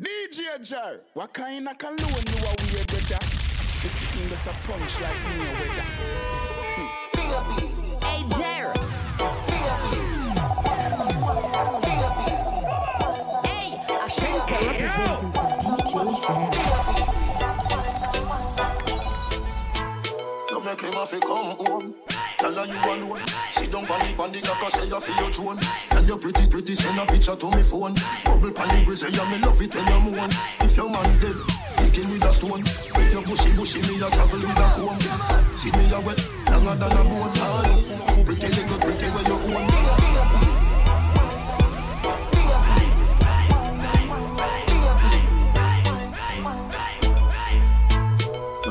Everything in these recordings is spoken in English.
DJ Jer, what kind of cologne you are weird with that? You sitting this a punch like me with that. Hey Jer. Hey, Ashanti representing for DJ Jer. You make him have to come home. Tell her you alone. Sit down on the on the cock say you feel your throne. Tell you pretty pretty send a picture to me phone. Bubble pan the grizzly yeah me love it when you moan. If your man dead, him with a stone. If you bushy bushy me a travel with a comb. See me a wet, longer than a boat. Pretty little pretty where you own.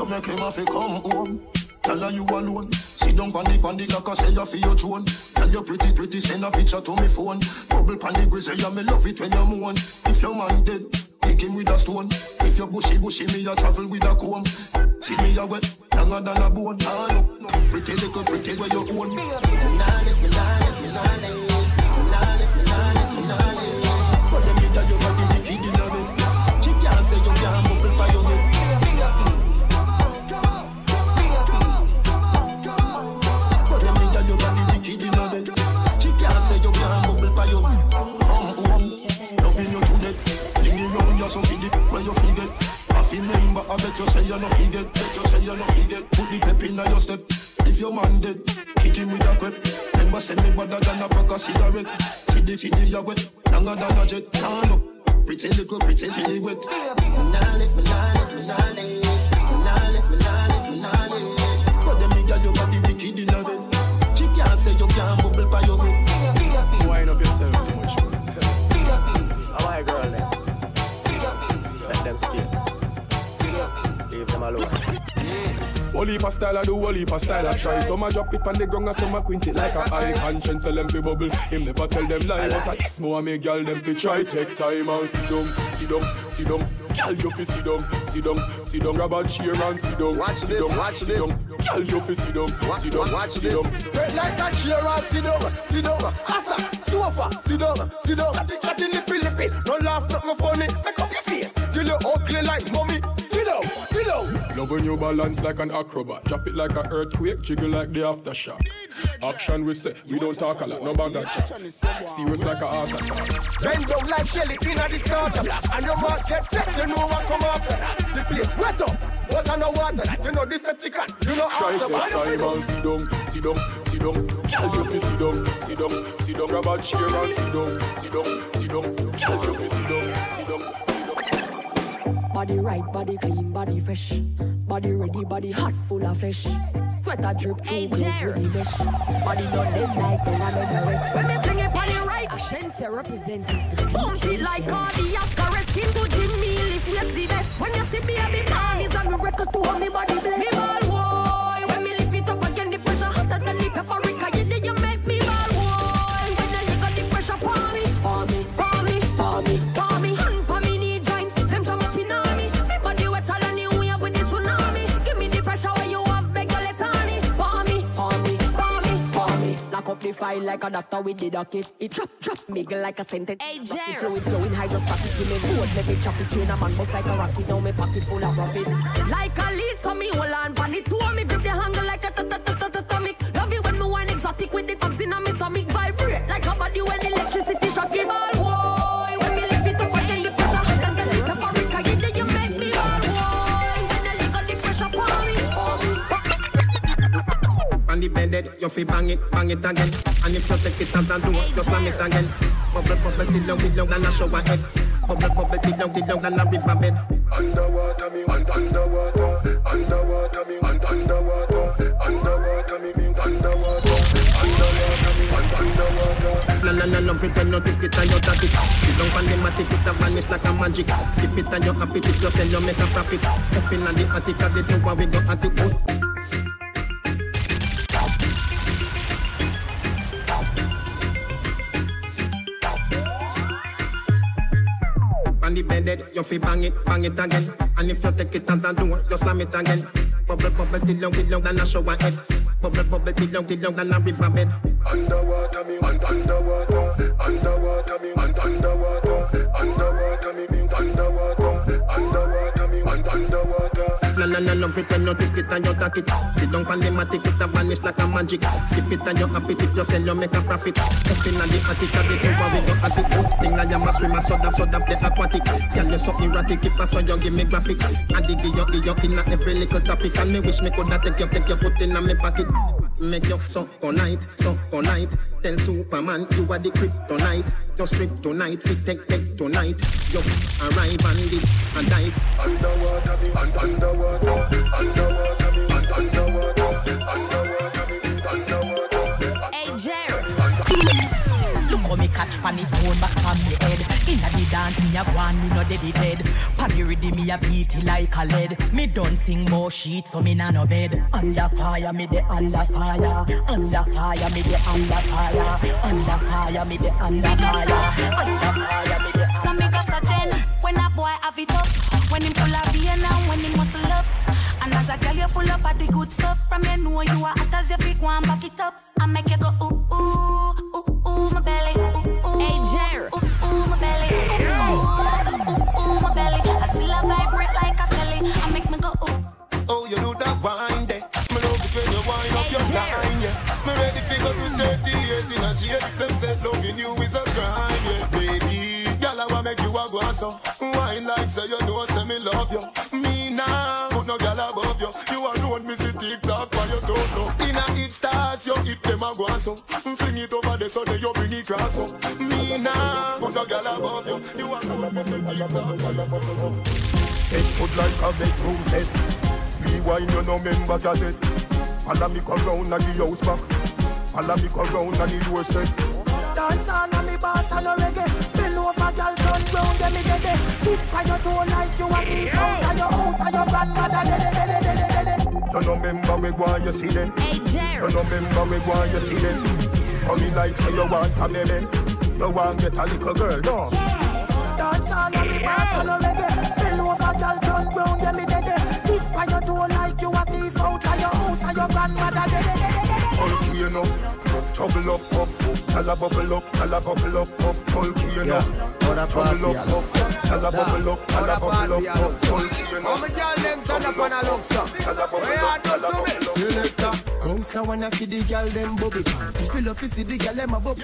Make him have to come home. Tell her you alone. Sit down on the on the cock say you feel your throne. Tell you pretty pretty send a picture to me phone. Bubble pan the grizzly yeah me love it when you moan. If your man dead, kick him with a stone. If you bushy bushy me a travel with a comb. See me a wet, longer than a bone. Ah no, no. Pretty little pretty where you own. But Half remember, I bet you say you no forget. Bet you say you no forget. Put the pep in your step. If your man dead, kick him with a crep. Remember, send me better than a pack of cigarette. See the see the wet, longer than a jet. Nah, no. Pretty little, pretty till wet. But them nigga you got the wicked in a bed. She can't say you can't bubble by your head. Skip. Leave them alone. Heap style I do, whole heap style I try Some a drop it on the ground and some a quint it like a eye Konshens tell them fi bubble, him never tell them lie But at this more make girl them fi try Take time and sit down, sit down, sit down Girl you fi sit down, sit down, sit down Grab a chair and sit down, Watch sit down, watch sit this. down Girl you fi sit down, sit down, watch sit this. down Say like a chair and sit down, sit down. Asa, sofa, sit down, sit down. Chatty, chatty, lippy, lippy. No laugh, nothing funny. Make up your face till you ugly like mommy. Sit down, sit down. Love when you balance like an acrobat Drop it like a earthquake, jiggle like the aftershock Action we say, we don't talk a lot, no bag of chat Serious like a heart attack Bend down like Shelly in a the starter block. And your mark get set, you know what come after that. The place wet up, I know water that. You know this Septicon, you know Try after take what you time and sit down, sit down, sit down. Girl, you fi sit down, sit down, sit down. Grab a chair and sit down, sit down, sit down. Girl, you fi sit down, Body right, body clean, body fresh. Body ready, body hot, full of flesh. Sweater drip through gloves with the mesh. Body done dead like the one of the rest. When me bring it body right, Ashanti representing for the Pump it like cardiac arrest. Skin to gym meal if we see best. When you see baby man is on me record to hold me body bless. Me ball Up file like a doctor with the docket. It drop, drop, miggle like a sentence. Hey, Jerry. The fluid flowing hydrostatic. Give me board, let me chop it. Train a man bust like a rocket. Now me pocket full of profit. Like a lead, so me hold on pan it. Two me grip the handle like a atomic. Love it when me wine exotic with the tops in my stomach. Vibrate like a body when electricity shock. Give all boy. When me lift it up again, the pressure hotter than the paprika. You did you make me all boy. When the lick the pressure pour me, pour me, pour me. On the bended, you fi bang it, bang it again. And you take it as a door, you slam it again. Bubble, bubble, till down, till down, and a shower head. Bubble, bubble, till down, till down, and a river bed. Underwater me, un- underwater, underwater me, un- underwater, underwater me, me, underwater, underwater me, un- underwater. Na na na love it when you take it and you take it. Sit down on the mat, it a vanish like a magic. Skip it and you happy if you sell, you make a profit. Up in the attic, at the door we go at it. The you fi bang it, bang it again. And if you take it as a door, you slam it again. Bubble, bubble, till down, till down, and a shower head. Bubble, bubble, till down, till down, and a river bed. Underwater me, un- underwater, underwater me, un- underwater, underwater me, underwater, underwater, me want underwater. No, no, no, no, fit when you take it and you take it. Sit down pan the matic, it a vanish like a magic. Skip it and you happy if you sell, you make a profit. Up in the attic, a bit over, we go at it. Good thing I am a swimmer, so that, so that the aquatic. Can you so erratic, if I saw you give me graphic. And dig you, you in every little topic. And me wish me coulda take you, take you, put in a me pocket. Make you so night, so night. Tell Superman you are the kryptonite. You strip tonight, fit take take tonight. You arrive and dip and dive. Underwater, underwater, underwater, catch pan his back from me head. Inna the dance, me a go me no dead dead. Pan the rhythm, me a beat like a lead. Me done sing more shit, so me nah no bed. Under fire, me the under fire. Under fire, me the under fire. Under fire, me the under fire. Under fire, me the So me go so then when a boy have it up, when him full of beer and when him muscle up. And as a girl you full up of the good stuff from you know you are hot as your freak one back it up. I make you go ooh ooh ooh ooh my belly. Hey, Jer. Ooh ooh my belly ooh ooh my belly. I still a vibrate like a celly. I make me go ooh. Oh, you do that wine there. Me love it when you wind up your line, yeah. Me ready to go to 30 years in a jail. Them said loving you is a crime, yeah, baby. Girl, I wanna make you a go so. Wine like say you know, I say me love you. In a hip stars, you hip them a go so. Mm, fling it over there so then you bring it cross so. Me now, put no girl above you. You alone, me see TikTok for your torso. Set good like a bedroom set. Rewind you no member cassette. Follow me go round at the house back. Follow me go round at the doorstep. Dance on a me boss and a reggae Below for girl turn round them me dead dead Tip on your toe like you a piece out of your house and your grandmother You no member we go and you see them. Hey, you know, remember we want you see them. Only like say you want a baby. You want get a little girl, no? Dance all on me, pass on on me. Bend over, girl, turn brown, yeah, me dead. Kick by your door like you a thief out of your house and your grandmother dead. Volcano, trouble up up, tala bubble up, tala bubble up up, volcano. Trouble up up, tala bubble up, tala bubble up up, volcano. Come and tell them turn up and a look, sir. Tala bubble up, tala bubble up. Selector bounce a wanna feed the girl them bubble pan. If you to see the girl them a bubble.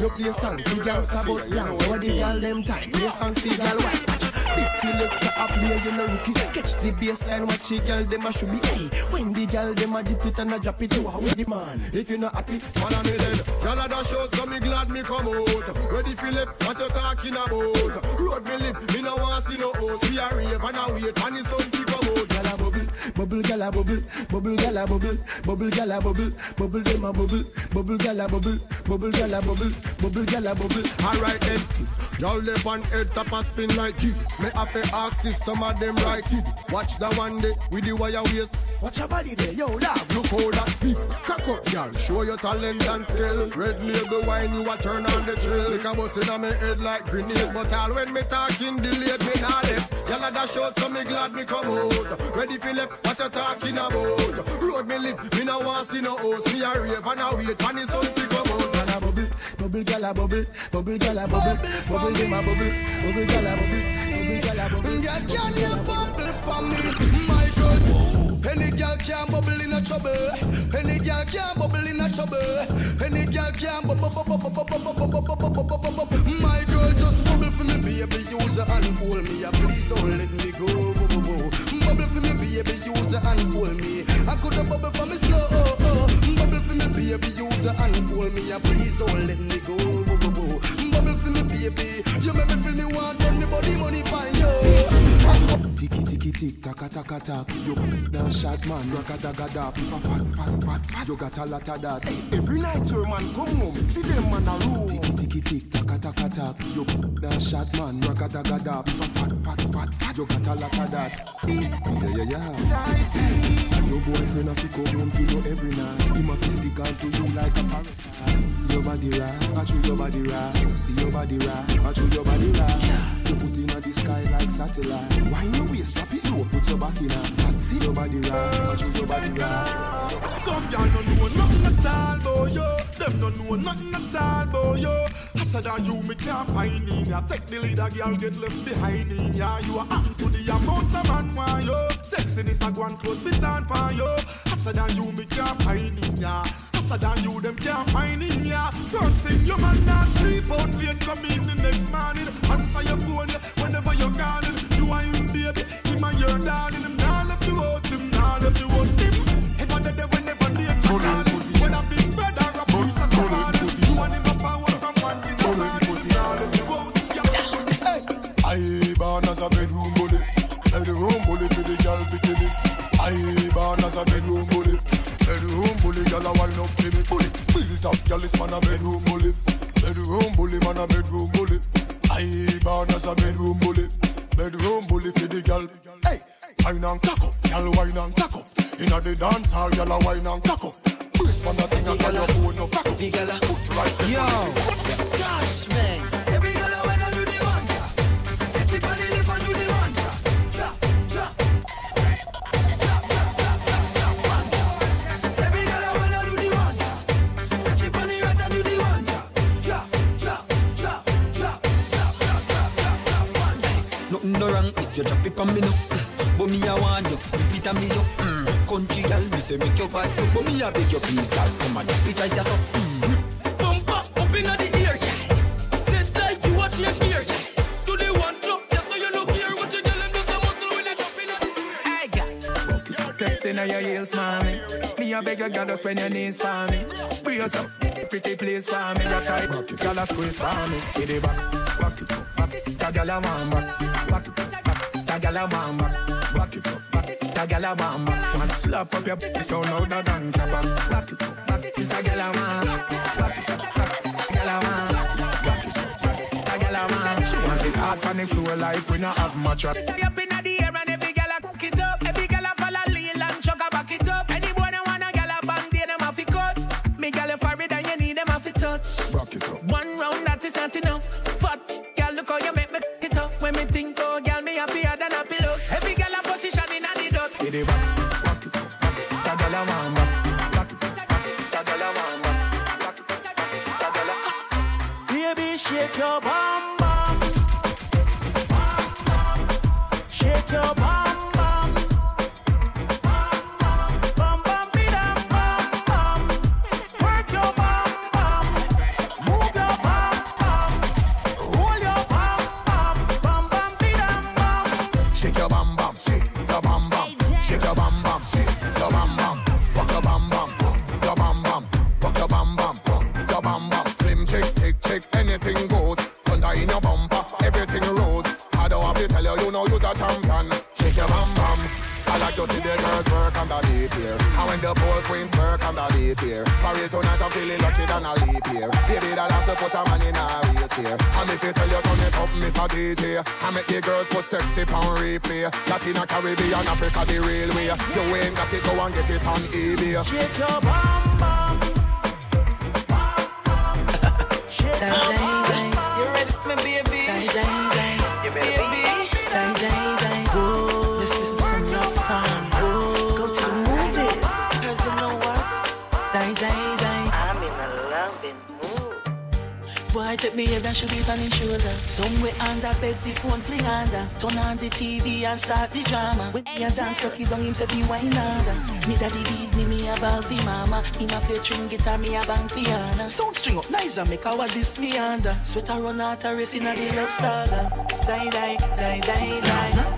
You play song, the girl star bus down. Over the girl them time, play song, the girl white. Big selector a play, you know rookie. Catch the baseline, watch the girl them a should be. Hey, when the girl them a dip it and a drop it, you are with the man. If you not happy, Follow me then. Y'all a dash out, so me glad me come out. Ready for left, what you talking about? Road me live, me no want see no host. We a rave and a wait, and the sun to come out. Gyal a bubble, bubble gyal a bubble, bubble gyal a bubble, bubble gyal a bubble, bubble dem a bubble, bubble gyal a bubble, bubble gyal a bubble, bubble gyal a bubble. Alright then, y'all left on head top a spin like it. Me have to ask if some of them right it. Watch the one day with the wire waist. Watch your body there, yo, dog. Look how that big cock up, y'all. Show your talent and skill. Red label wine, you a turn on the chill. Like a bus in my head like grenade. But all when me talking delayed, me not left. Y'all a dash out, so me glad me come out. Ready for left, what you talking about? Road me lit, me no want see no host. Me a rave and a wait, and it's something to come out. And a bubble, bubble, gala bubble, bubble, gala bubble, bubble, give a bubble, bubble, gala bubble, bubble, gala bubble. Can you bubble for me, my God? Any girl can bubble in a trouble. Any girl can bubble in a trouble. Any girl can bubble, bubble, bubble, bubble, bubble, bubble, bubble, bubble. My girl just bubble for me, baby. Use your hand, hold me, please don't let me go. Bubble for me, baby. Use her and hold me. I could have bubble for me slow. Oh, oh. Bubble for me, baby. Use her and hold me. ah, Please don't let me go. Bubble for me, baby. You make me feel me want anybody money by you. Tiki tiki tick, taka taka tak. You now shot man, raka daga da. If a fat fat fat fat, you got a lot of that. Every night your man come home, see them man a room. Tiki tiki tick, taka taka tak. You now shot man, raka daga da. If a fat fat fat fat, you got a lot of that. Yeah yeah yeah. And your boyfriend have to come home to you every night. Him have to stick on to you like a parasite. Your body right, I chew your body right. Your body right, I chew your body right. Your foot in the sky like satellite. Why no waist, drop it low, put your back in her. That's it, your body right, watch your body right. Some y'all don't know nothing at all, boy, yo. Them don't know nothing at all, boy, yo. Hotter than you, me can't find in ya. Take the leader, girl, get left behind in ya. You are up to the amount of man, why, yo. Sexiness, I go and close fit on, pa, yo. Hotter than you, me can't find in ya. Hotter than you, them can't find in ya. First thing, your man not sleep out late, come in the next morning. Answer your phone whenever you're calling. You are him, baby, him and your darling. Him not left you out, him not left you out. Him, ever the day whenever they calling. When a big brother, a piece of calling. You and him up and work from one to the sun. Not left you oh, out, yeah. I born as a bedroom bully, bedroom bully for the girl bikini. I born as a bedroom bully, bedroom bully, girl a wind up to me. Bully, built up, girl is man a bedroom bully, bedroom bully, man a bedroom bully. I born as a bedroom bully, bedroom bully for the girl. Hey, wine and cock up, girl wine and cock up. Inna the dance hall, girl a wine and cock up. Brace man a thing and girl your phone no cock up. Foot right, Yo, gosh, man. If you drop it on me no. But me I want you, it on me yo. Mm. Country girl, me say make your so. But me I beg you please, girl, come and drop it right just up. Mm. Bumper up inna the ear, yeah. Set like you watch your gear, yeah. Do the one drop, yeah, so you look here. What you girl and do some muscle when you drop inna the Hey, girl. Your heels for me. A beg you, girl, just bend your knees for me. Brace up, pretty place for me. Rock tight, girl, a squeeze for me. Get it back, back it up, back. Girl, a want back, back it up, back it a want back, back it up, back it up. Girl, a want back. One slap up your pussy so louder than clap. Back it up, back it a want back it up, back it a want back it up, back it a want. She want it hard on the floor like we not have much. up inna the air and every girl a cock it up. Every girl a follow lean and chuck a back it up. Any boy that want a a bang, they them a fi cut. Me girl a forehead and you need them a fi touch. Rock it up. One round that is not enough. Happier than a pillow. Every girl a position inna the dot. It back, it up, back it up. Girl, a want back, it up, it. Girl, a back, it up, back it up. Girl, a- Baby, shake your bum bum. Shake your bum bum. Feeling lucky than a leap here. Baby, that has to put a man in a wheelchair. And if you tell you turn it up, a DJ. I make the girls put sexy pound replay. Latina, Caribbean, Africa, the real way. You ain't got it, go and get it on eBay. Shake your bum Boy, take me head and shoot it on his shoulder. Somewhere under bed, the phone fling under. Turn on the TV and start the drama. When me a dance, cocky down him say be wine under. Me daddy beat me, me a ball fi mama. Him a play string guitar, me a bang piano. Sound string up nice and make our this me under. Sweater run out a race in a the love saga. Die, die, die. Die, die,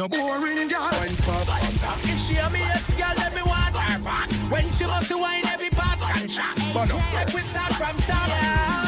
No boring girl. Wine fast. If she a me ex girl, let me want her back. When she must wine, every part's contract. But no. Like we start from top.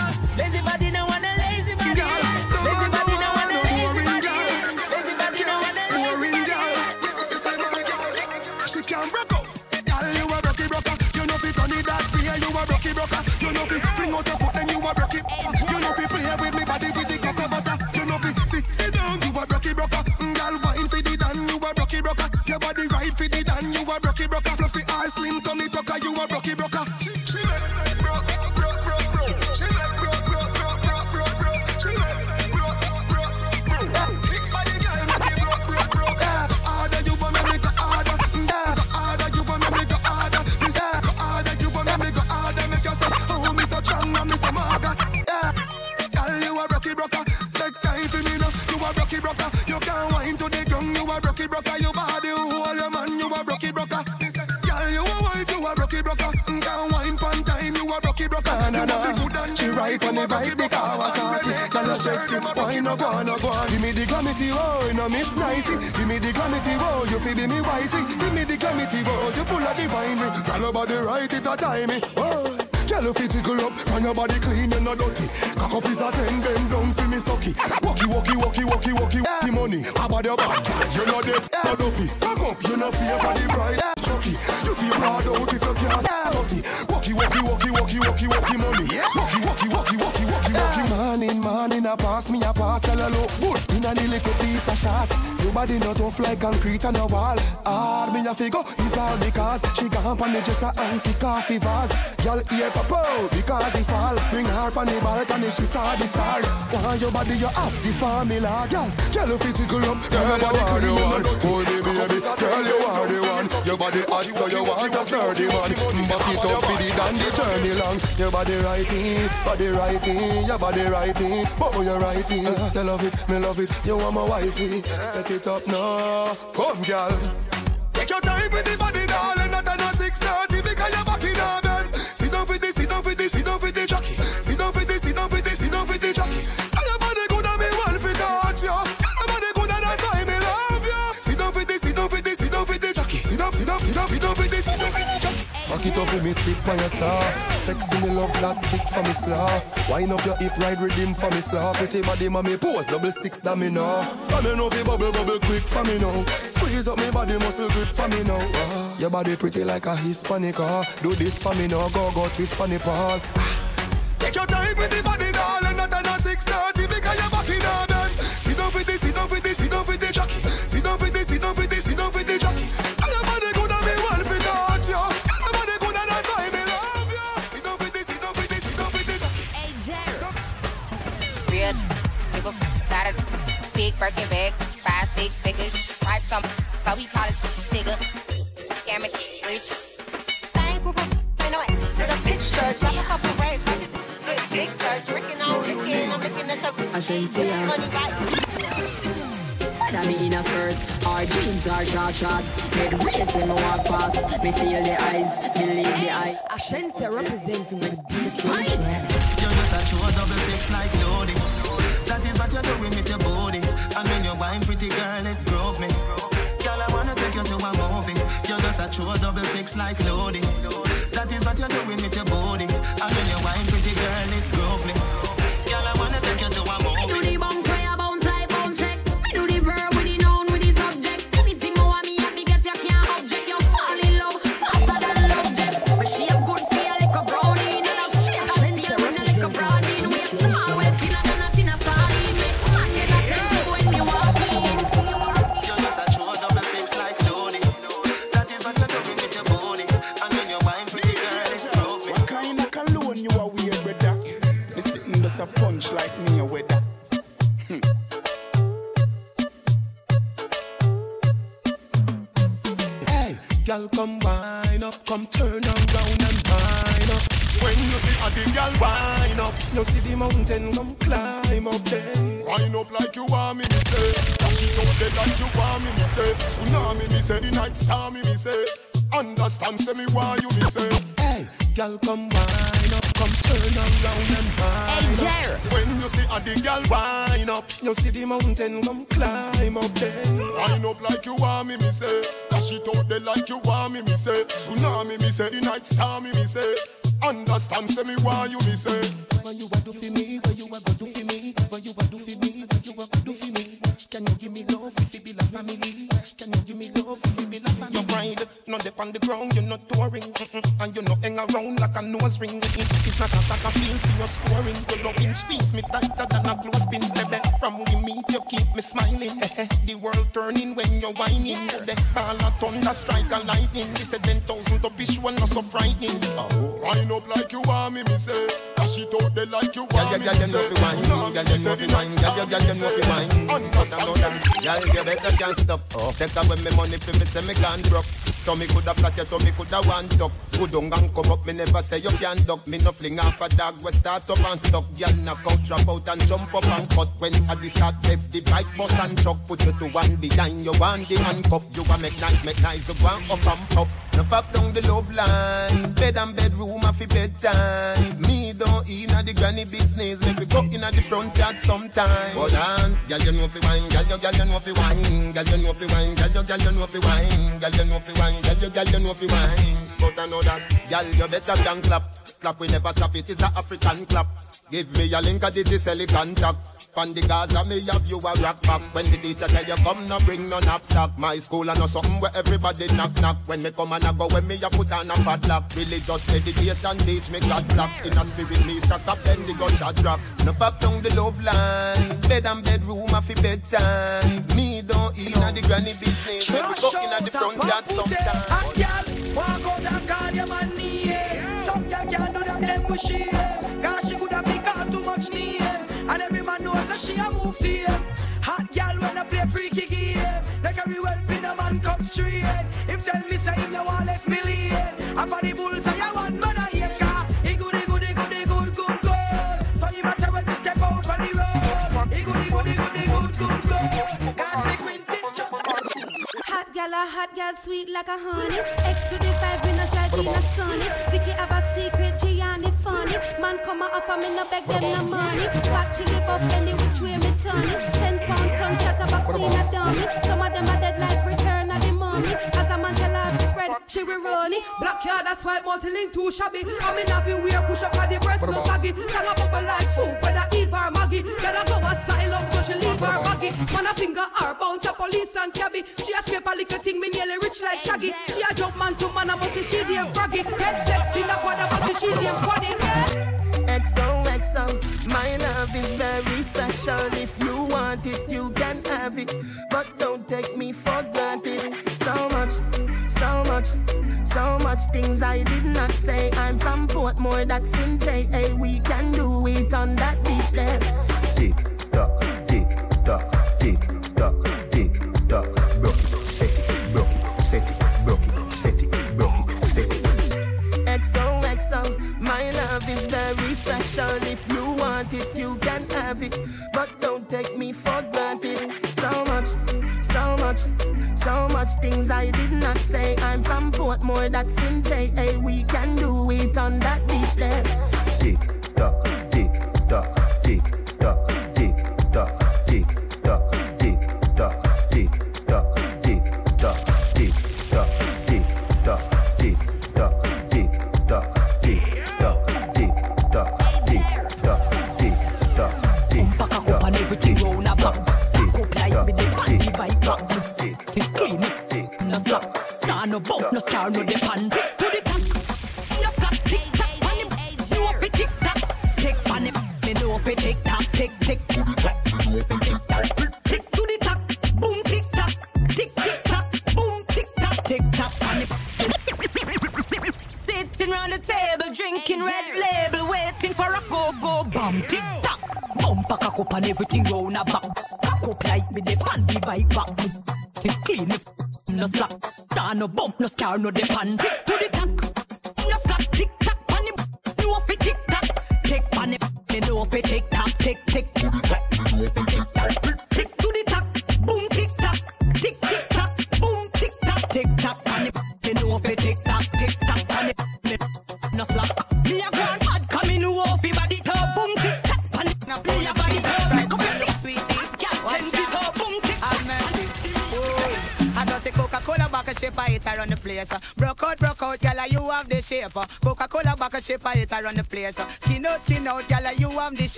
Time Your body not tough like concrete on a wall. Hard me a figure is all because she gone on the just a anti coffee vase. Y'all ear pop because he falls. Bring her on the balcony, she saw the stars. Why your body you have the formula, girl? Girl, if you tickle up, girl, your body clean. Hold me, baby, girl, Your body hot, so you want a sturdy man. Back it up for the the journey long. Your body righty, body righty, your body righty, oh you righty. You love it, me love it. You want my wifey? Set it up now, come, girl. Take your time with the body, Back it up with me tip on your top. Sexy me love that tick for me slaw. Wind up your hip, ride rhythm for me slaw. Pretty body, mommy pose double six that me know. For me know fi bubble bubble quick for me now. Squeeze up me body muscle grip for me now. Ah, your body pretty like a Hispanic. Ah, do this for me now. Go go twist for me Paul. Take your time with the body, darling. Birkin bag, five, six figures. Wipe some, so he call it nigga. Scam it, rich. Same group of, you know what? To the picture, drop a couple racks, bitches. Big, big church, drinking on drinking. I'm looking at your Agencia. money right. Whether me in a skirt or jeans or short shorts Head raised when me walk past Me feel the eyes, believe the eye Ashensia representing with this You're just a true double six like loading. That is what you're doing with your body. Wine, pretty girl, it drove me. Girl, I wanna take you to a movie. You're just a true double six like loading. That is what you're doing with your body. And when you're wine, pretty girl, it drove me. Me say. Star, me, me say. Understand, say me why you, me say. Hey, girl, come wine up, come turn around and wine Hey, up. When you see a the girl wine up, you see the mountain come climb up there. Wine up like you want me, me say. Dash it out there like you want me, me say. Tsunami, me say. The night star, me, me say. Understand, say me why you, me say. What you a do for me? What you a go do for me? What you a do for me? What you a go do for me? Can you give not up on the ground, you're not touring, mm-mm. and you're not hang around like a nose ring. Mm-mm. It's not a soccer field for your scoring. Your loving squeeze me tighter than a clothespin, baby. From we meet, you keep me smiling. Eh, eh. the world turning when you're whining. The ball of thunder strike a lightning. She said ten thousand of fish one not so frightening. Oh, wind up like you want me, me say. Dash it out there like you want me, me say. Tsunami, me say. The night star, me say. Understand, say Girl, you better can't stop. Take away me money for me say me can't broke. Tummy coulda flat, your tummy coulda one tuck. Good down and come up, me never say you can't duck. Me no fling off a dog, we start up and stuck. Girl, knock out, drop out and jump up and cut. When at the start, left the bike, bus and truck. Put you to one behind, you want the handcuff. You a make nice, make nice, you want up and pop. No pop down the love line. Bed and bedroom a fi bedtime. Me don't inna the granny business. Make we go inna the front yard sometime. Hold on, girl you know fi wine, girl you girl you know fi wine, girl you know fi wine, girl you girl you know fi wine, girl you know fi wine, girl you girl you know fi wine. But I know that, girl you better than clap. Clap we never stop it, it's a African clap. Give me a link of the silicon contact. From the Gaza, me have you a rock back. When the teacher tell you come, no bring no knapsack. My school and no something where everybody knock knock. When me come and I go, when me a put on a padlock. Religious meditation teach me God block. In a spirit me shut up, then the gunshot drop. No pop down the love line. Bed and bedroom a fi bedtime. Me don't eat in the granny business. Me we go in the front yard sometime. Walk out and call your man yeah. Some can't do that, them push it. Cause she could have pick out too much knee. And every man knows that she a move to him. Hot girl when I play freaky game. Like every well fin a man come straight. Him tell me say him no want left me lead. And for the bulls I want A hot gal sweet like a honey. X to the five we no drive in a sunny. Vicky have a secret, Gianni funny. Man come a offer me no beg them no money. Fat chili buff any which way me turn it. Ten pound ton chatterbox in a dummy. Some of them are dead like return of the mummy. As a man tell her to spread, she will run it. Black yard that's why multi-link too shabby. Coming off you wear push up at the breast no saggy. Hang a bubble like soup whether Eve or Maggie. Gotta go asylum so she leave her baggy. Man a finger her bounce a police and cabby. She a scrape a little thing me nearly rich like Shaggy. She a jump man to man I must see she damn froggy. Get sexy na quad a must see she damn quaddy. XOXO, my love is very special. If you want it, you can have it. But don't take me for granted. So much, so much, so much things I did not say. I'm from Portmore, that's in JA. We can do it on that beach there. Tick tock, tick tock, tick tock. XOXO, my love is very special. If you want it, you can have it. But don't take me for granted. So much, so much, so much things I did not say. I'm from Portmore, that's in JA. We can do it on that beach there.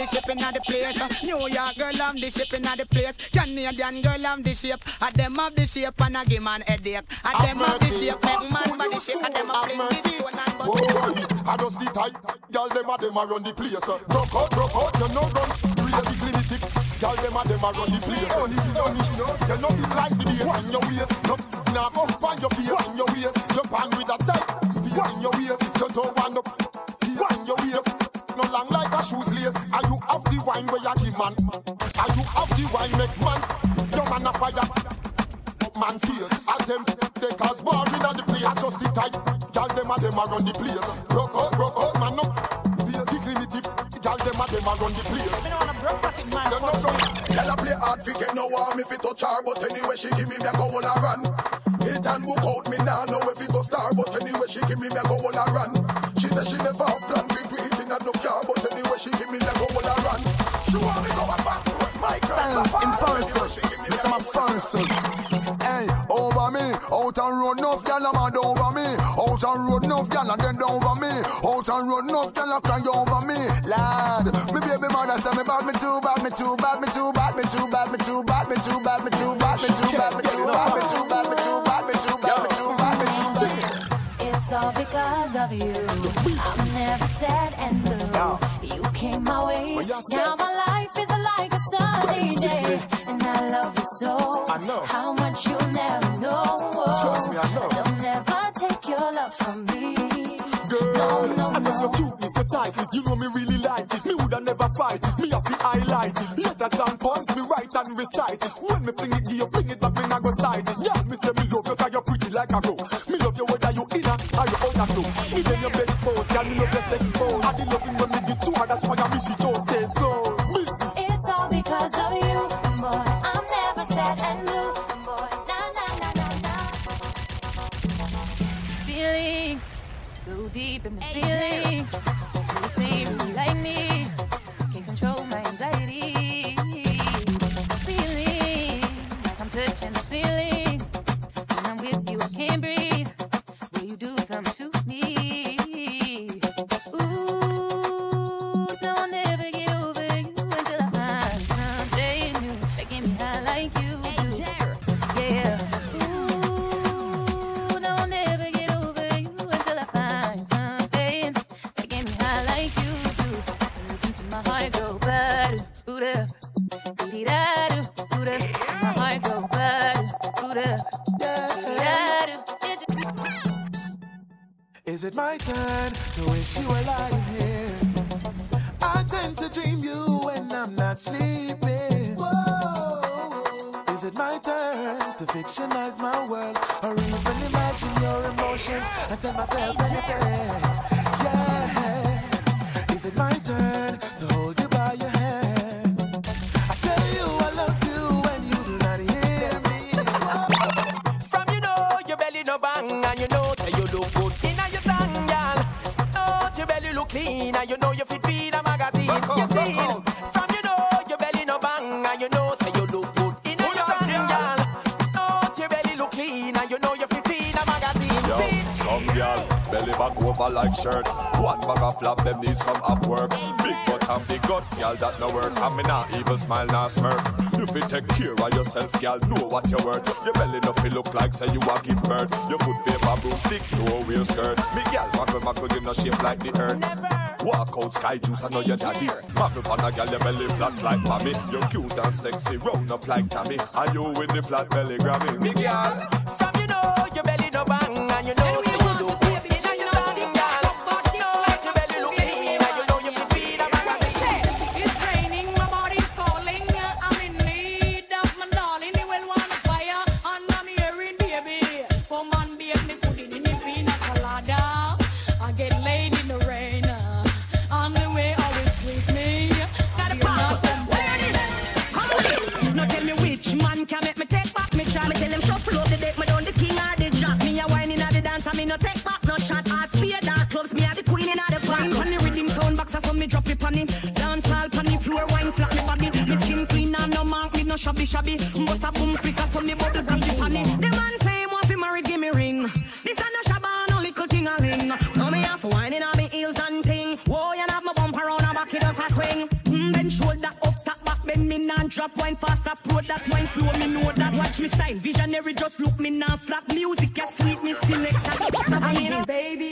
The shipping at the place. New York girl, I'm the shipping at the place. Canadian girl, I'm the shape. A them have the shape and I give man headache. A them have the shape, make man body shape. A them have bring the stone and. Oh, I just the type, y'all them a them a run the place. Broke out, broke out, you know run, real the clinic. Y'all them a them a run the place. Money, money, you know it like the bass in your waist. No, now up on your face in your waist. You pan with a a give man. Are you have the wine make man? Your man a fire. Man fierce. As them they cause war in the place. Just the tight. Y'all them a them a run the place. Broke out, broke out, man up. Fierce. The me tip. Them a them a run the place. Me don't wanna broke pocket man. You know a play hard fi get no warm if it touch her, but anyway she give me me a go on a run. Hit and book out. enough tell her cry over me, lad. Me baby mother me bad, me too bad, me too bad, me too bad, me too bad, me too bad, me too bad, me too bad, me too bad, me too bad, me too bad, me too bad, me too bad, me too bad, me too bad. It's all because of you. I never sad and blue. You came my way. Now my life is like a sunny day, and I love you so. I know how much you'll never know. Trust me, I know. right. You know me really like it. Me woulda never fight. Me have to highlight. Letters and poems me write and recite. When me fling it, you fling it back, me nah go side. Yeah, me say me love you 'cause you're pretty like a rose. Me love you whether you in or you out clothes. Give them your best pose, girl. Me love your sex pose. I did loving when me give to her. That's why I. Miss. It's all because of you, boy. I'm never sad and blue. so deep in my feelings. sky juice, I know your daddy. Bubble pan a gal your belly flat like mommy. You're cute and sexy, round up like Tammy. Are you with the flat belly Grammy? Me girl. sweet, me selector. Baby.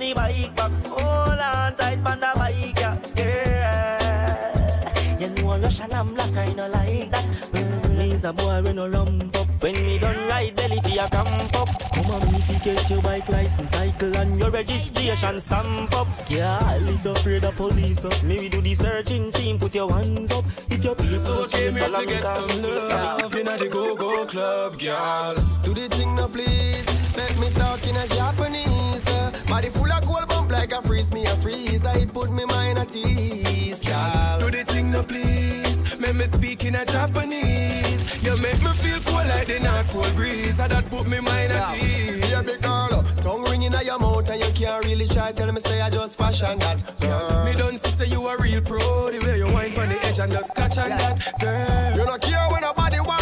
The bike back. Hold on tight on the bike, yeah. yeah. You know Russian and black, I no like that. Mm, me's a boy when no lump up. When me done ride belly for your cramp up. Come on, me fi get your bike license title and your registration stamp up. Yeah, if you're afraid of police up, maybe do the searching team. Put your hands up. If you're people So I came here to get time. some love in the go-go club, girl. Do the thing now, please. Make me talk in a Japanese. Uh, body full of cold bump like a freeze me a freeze. It put me mind at ease, girl. Do the thing no please. Make me speak in a Japanese. You make me feel cool like the North Pole breeze. And that put me mind at ease. Yeah, big girl. Tongue ringing out your mouth and you can't really try. Tell me say I just fashion that, girl. Me don't see say you a real pro. The way you wine on the edge and just scotch on that, girl. You don't care when nobody wants and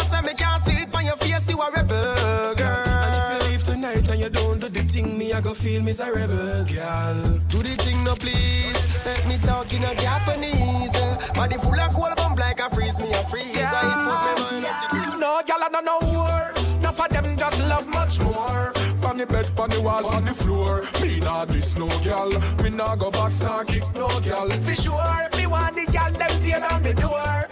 I go feel miserable, girl. Do the thing no please. Let me talk in a Japanese. Body full of cold bump like a freeze me a freeze. I put me mind at ease. No, girl, I don't know war. Enough of them just love much more. On the bed, on the wall, on the floor. Me nah this no girl. Me nah go back, nah kick no girl. For sure, if me want the girl, them tear down the door.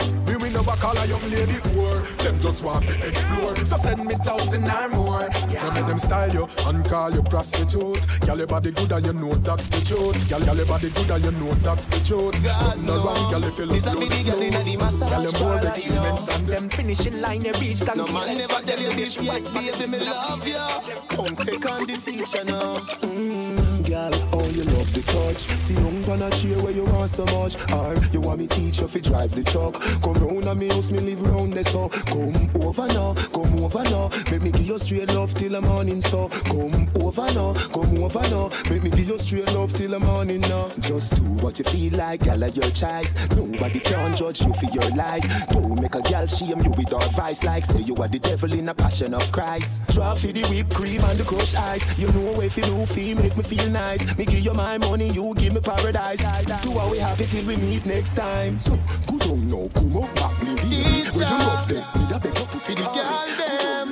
Never call a young lady whore. Them just want to explore. So send me thousand or more. Now make them style you and call you prostitute. Girl, your body good and you know that's the truth. Girl, your body good and you know that's the truth. Nothing no wrong, girl, if you look good, girl inna the massage Girl, you more experienced you than them. Finishing line, you reach than No man never tell you this yet, baby, me love ya. Come take on the teacher now. Mm, girl, oh you love the touch. See long on a chair where you want so much. Or you want me teach you fi drive the truck. Come round and me house, me live round there so. Come over now, come over now. Make me give you straight love till the morning so. Come over now, come over now. Make me give you straight love till the morning now. Just do what you feel like, of your choice. Nobody can judge you for your life. Don't make a girl shame you with advice like say you are the devil in a passion of Christ. Draw for the whipped cream and the crushed ice. You know if you do feel make me feel nice. Me give you my money, you give me paradise. Do are we happy till we meet next time. So good on no, up back me baby. Where you love them, me a beg up For the girl them,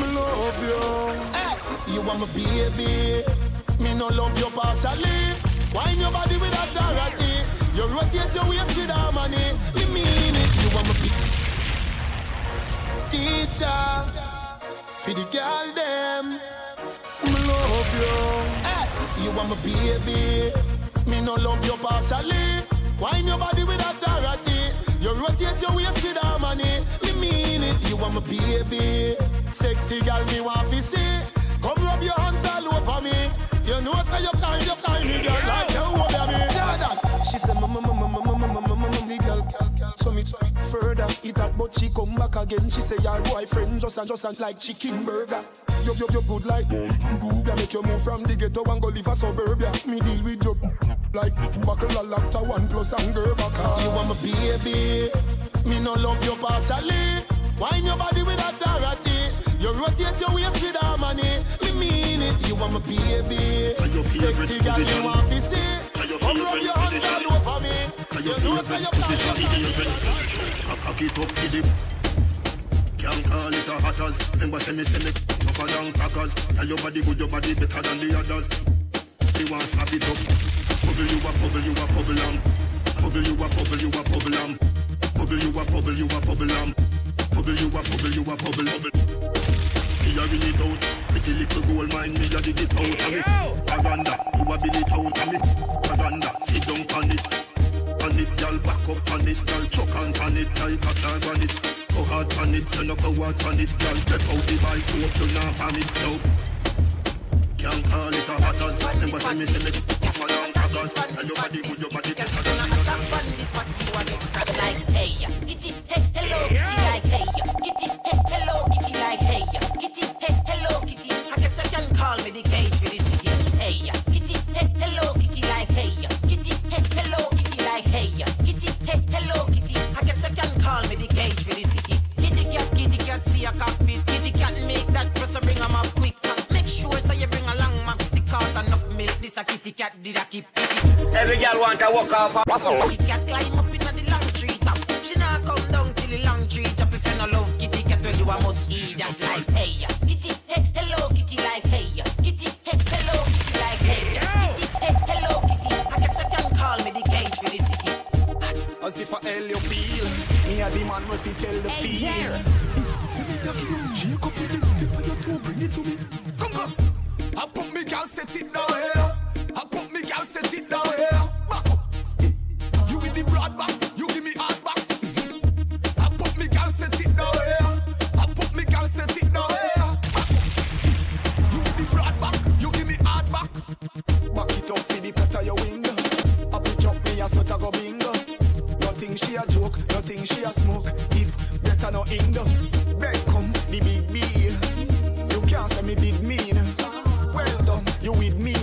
me love you. Hey, you want my baby. Me no love you partially. Wine your body with authority. You rotate your waist with harmony. Me mean it. You want my teacher. For the girl them, you. Hey, you want my baby. Me no love you partially. Wine your body with authority. You rotate your waist with harmony. Me mean it. You want my baby. Sexy girl, me want to see. Come rub your hands all over me. You know say you tiny, you tiny girl like you over me. Jordan. She said, mama, mama, mama, mama, mama, mama. So me try further eat that, but she come back again. She say your boyfriend just and just and like chicken burger. You you you good like yeah, make you move from the ghetto and go live a suburbia. Me deal with you like buckle a lacta one plus and girl back. You want my baby? Me no love you partially. Wine your body with authority. You rotate your waist with harmony. Me mean it. You want my baby? Sexy girl, you want to see? Come rub your hands all over me. You know say you can't. Cock it up to the Can't call it a hatters Remember say me say me Tougher than crackers Tell your body good, your body better than the others You want slap it up Bubble you a bubble, you a bubble lamb Bubble you a bubble, you a bubble lamb Bubble you a bubble, you a bubble lamb Bubble you a bubble, you a bubble bubble Me it out Pretty little gold mine, me a dig it out of me Aranda, you a bill it out of me Aranda, sit down on it on it, girl, back up on it, girl, choke on on it, like a car on it. Go hard on it, you know go hard on it, girl, left out the bike, hope you not farm it, no. Can't call it a hatters, remember say me say me, tougher than crackers, and your body good, your body better than the others. this party you a get scratch like hey kitty hey hello kitty like hey kitty hey hello kitty like hey kitty hey hello kitty. I guess I can call me the cage for the city. Hey kitty hey call me the gate for the city. Kitty cat, kitty cat, see a cockpit. Kitty cat, make that press, bring them up quick. Make sure so you bring a long map stick, cause enough milk. This a kitty cat, did I keep it? Every girl want to walk off a bottle. Kitty cat climb up in the long tree top. She now come down till the long tree top. If you no love kitty cat, well, you a must eat that like hey. Kitty, hey, hello, kitty like hey. Kitty, hey, hello, kitty like hey. Kitty, hey, hello, kitty. I guess I can call me the gate for the city. Hot, as if I hell your feet he tell the fear. See me have you, shake up with it, tip on your toe, bring it to me. Come come. I put me gal set it down here. I put me gal set it down here. Back up. You with the broad back, you give me hard back. I put me gal set it down here. I put me gal set it down here. You with the broad back, you give me hard back. Back it up for the pet of your wing. Up it up me a sweat go bingo. Nothing she a joke, nothing she a smoke. If better no indo. Then come the big B. You can't say me did mean. Well done, you with me.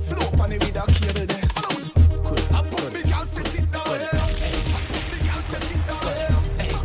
Flow on it with a cable there. Follow. I put me gal set it down here. Put me gal set it down here.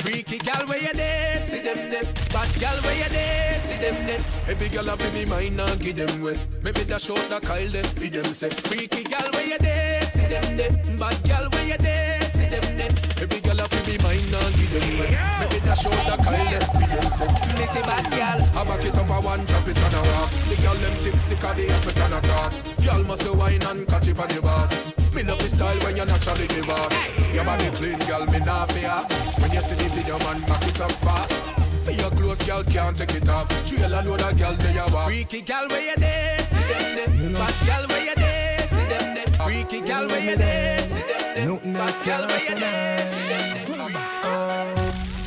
Freaky gal where you there, see them there. Bad gal where you there, see them there. Every gal a fi be mine and give them way. Maybe dash out the Kyle there, fi them say. Freaky gal where you there, see them there. Bad gal where you there, see them there. Every gal a fi be mine and give them way. Maybe dash out the Kyle there, fi them say. Me say bad mm. gal, I back it up a one, drop it on a walk. The gal them tipsy 'cause they up it on a talk. Gal must wine and catch it on the boss. Me love the style when you naturally the boss. Your body clean, gal, me not fear. When you see the video, man, back it up fast. For your clothes, gal, can't take it off. Trail a load of gal, they a walk. Freaky gal, where you there? See them there. Bad gal, where you there? See them there. Freaky gal, where you there? See them there. Bad gal, where you there? See them there.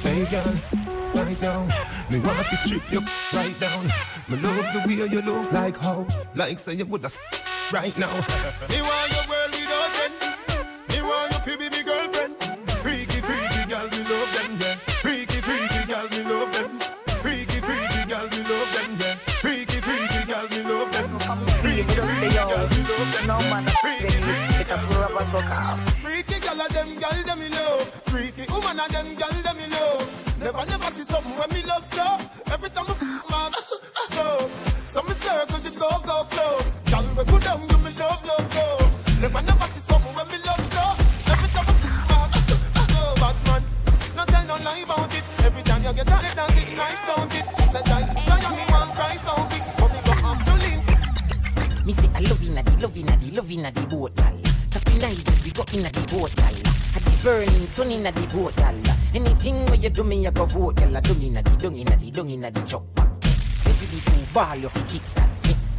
Hey girl, right down. Me want to strip you right down. Me love the way you look like how, like say you woulda right now. Me want your No man, freaky, freaky. Freaky girl, of them girl, them me love. Freaky woman, of them girl, them me love. Never, never see something when me love so. Every time I man, so. So me circle the go, go, flow. Girl, we go down, you me love, love, go. Never, never see something when me love so. Every time I man, so. Bad man, no tell no lie about it. Every time you get on it, dance it nice, don't it? Me say I love inna the love inna the love inna the boat, gal. Tapping eyes when we go inna the boat, gal. Had the burning sun inna the boat, gal. Anything where you do me, I go vote, gal. Dung inna the dung inna the dung inna the chop back. You see the two ball, you fi kick that.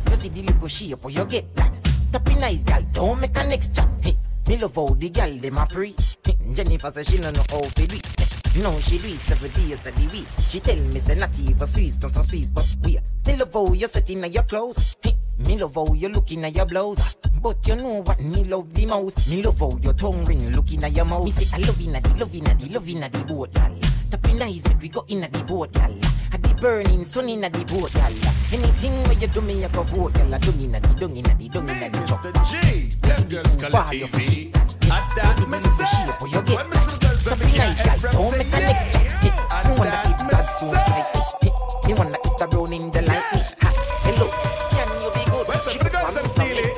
You see the little shape, oh, you get that. Tapping eyes, gal. Don't make a next chat. Me love how the gal dem a pre. Jennifer say she no know how fi do. No, she do it several days of the week. She tell me say not even Swiss, don't so Swiss, but we. Me love how you set inna your clothes. Me love how you looking at your blouse. But you know what me love the most. Me love how your tongue ring looking at your mouth. Me say I love inna the love inna the love inna the boat, gal. Tapping eyes make we go inna the boat, gal. At the burning sun inna the boat, gal. Anything where you do me, I go vote, gal. Dung inna the dung inna the dung inna the chop. G, them girls call it TV. At that me say, Or you get when me see girls up in your nice, head gal. from say yeah. wonder that me say. Me wonder if the brown in the lightning. Ha, hello, I'm stealing.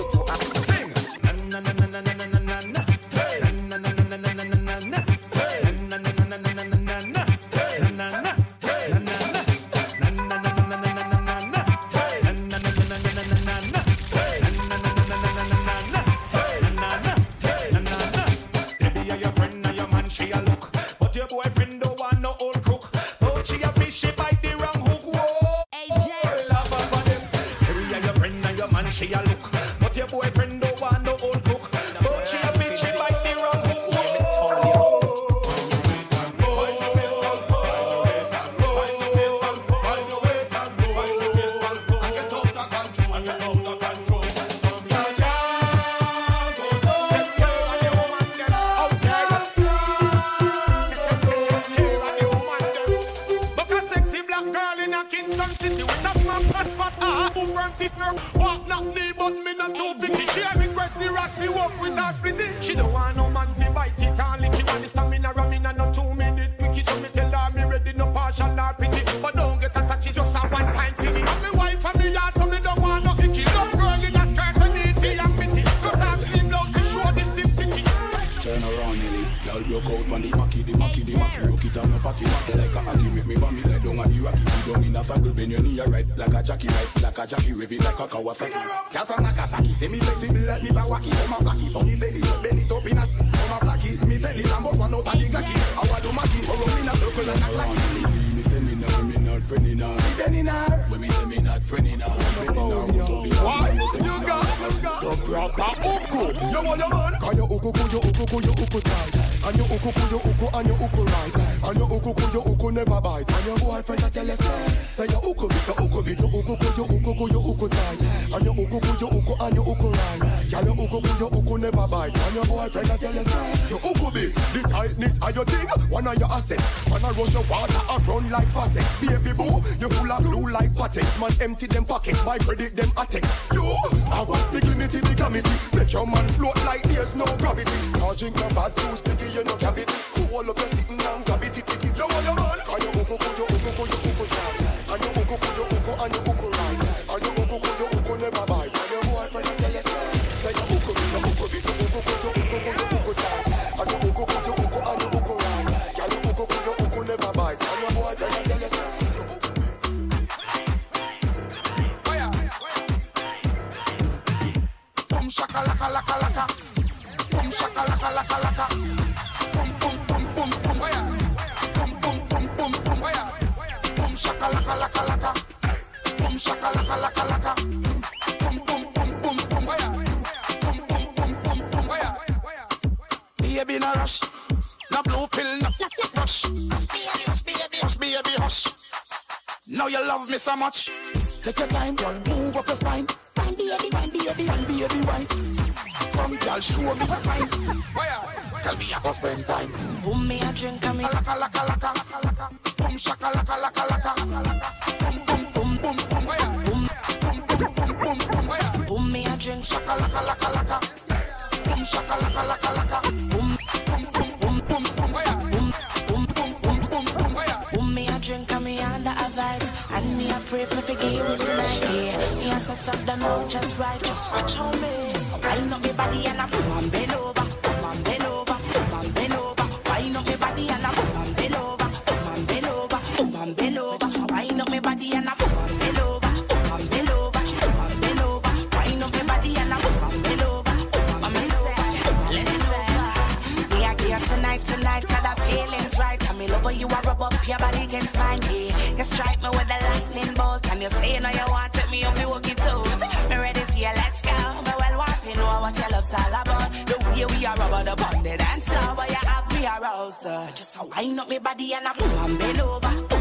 be a rubber the pounded and star, but you have me aroused. Uh. Just a wind up my body and I pull and bend over.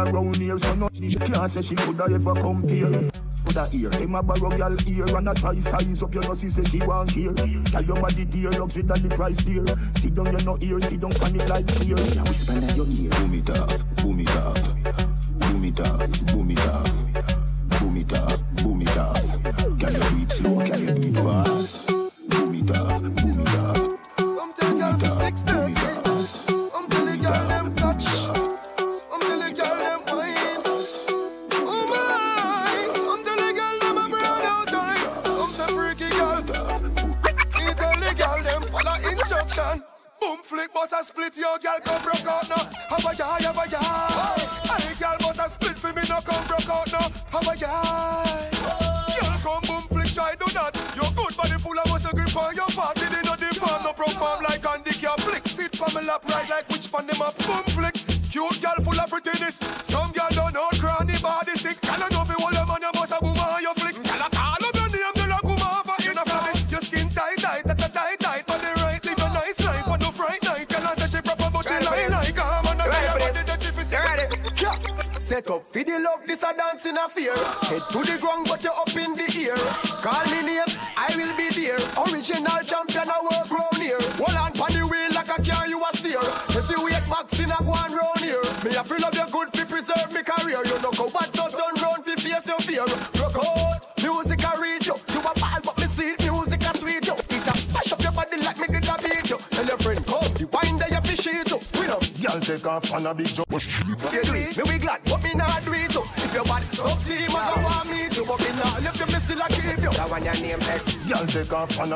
A round here, so no she can't say she coulda ever come here. Coulda here, them a borrow girl here and a try size up. your know she say she want hear. Tell your body dear, luxury than the price dear. Sit down, you no know, here, sit down, funny like here. Now whisper in your ear, boom it off, boom it off.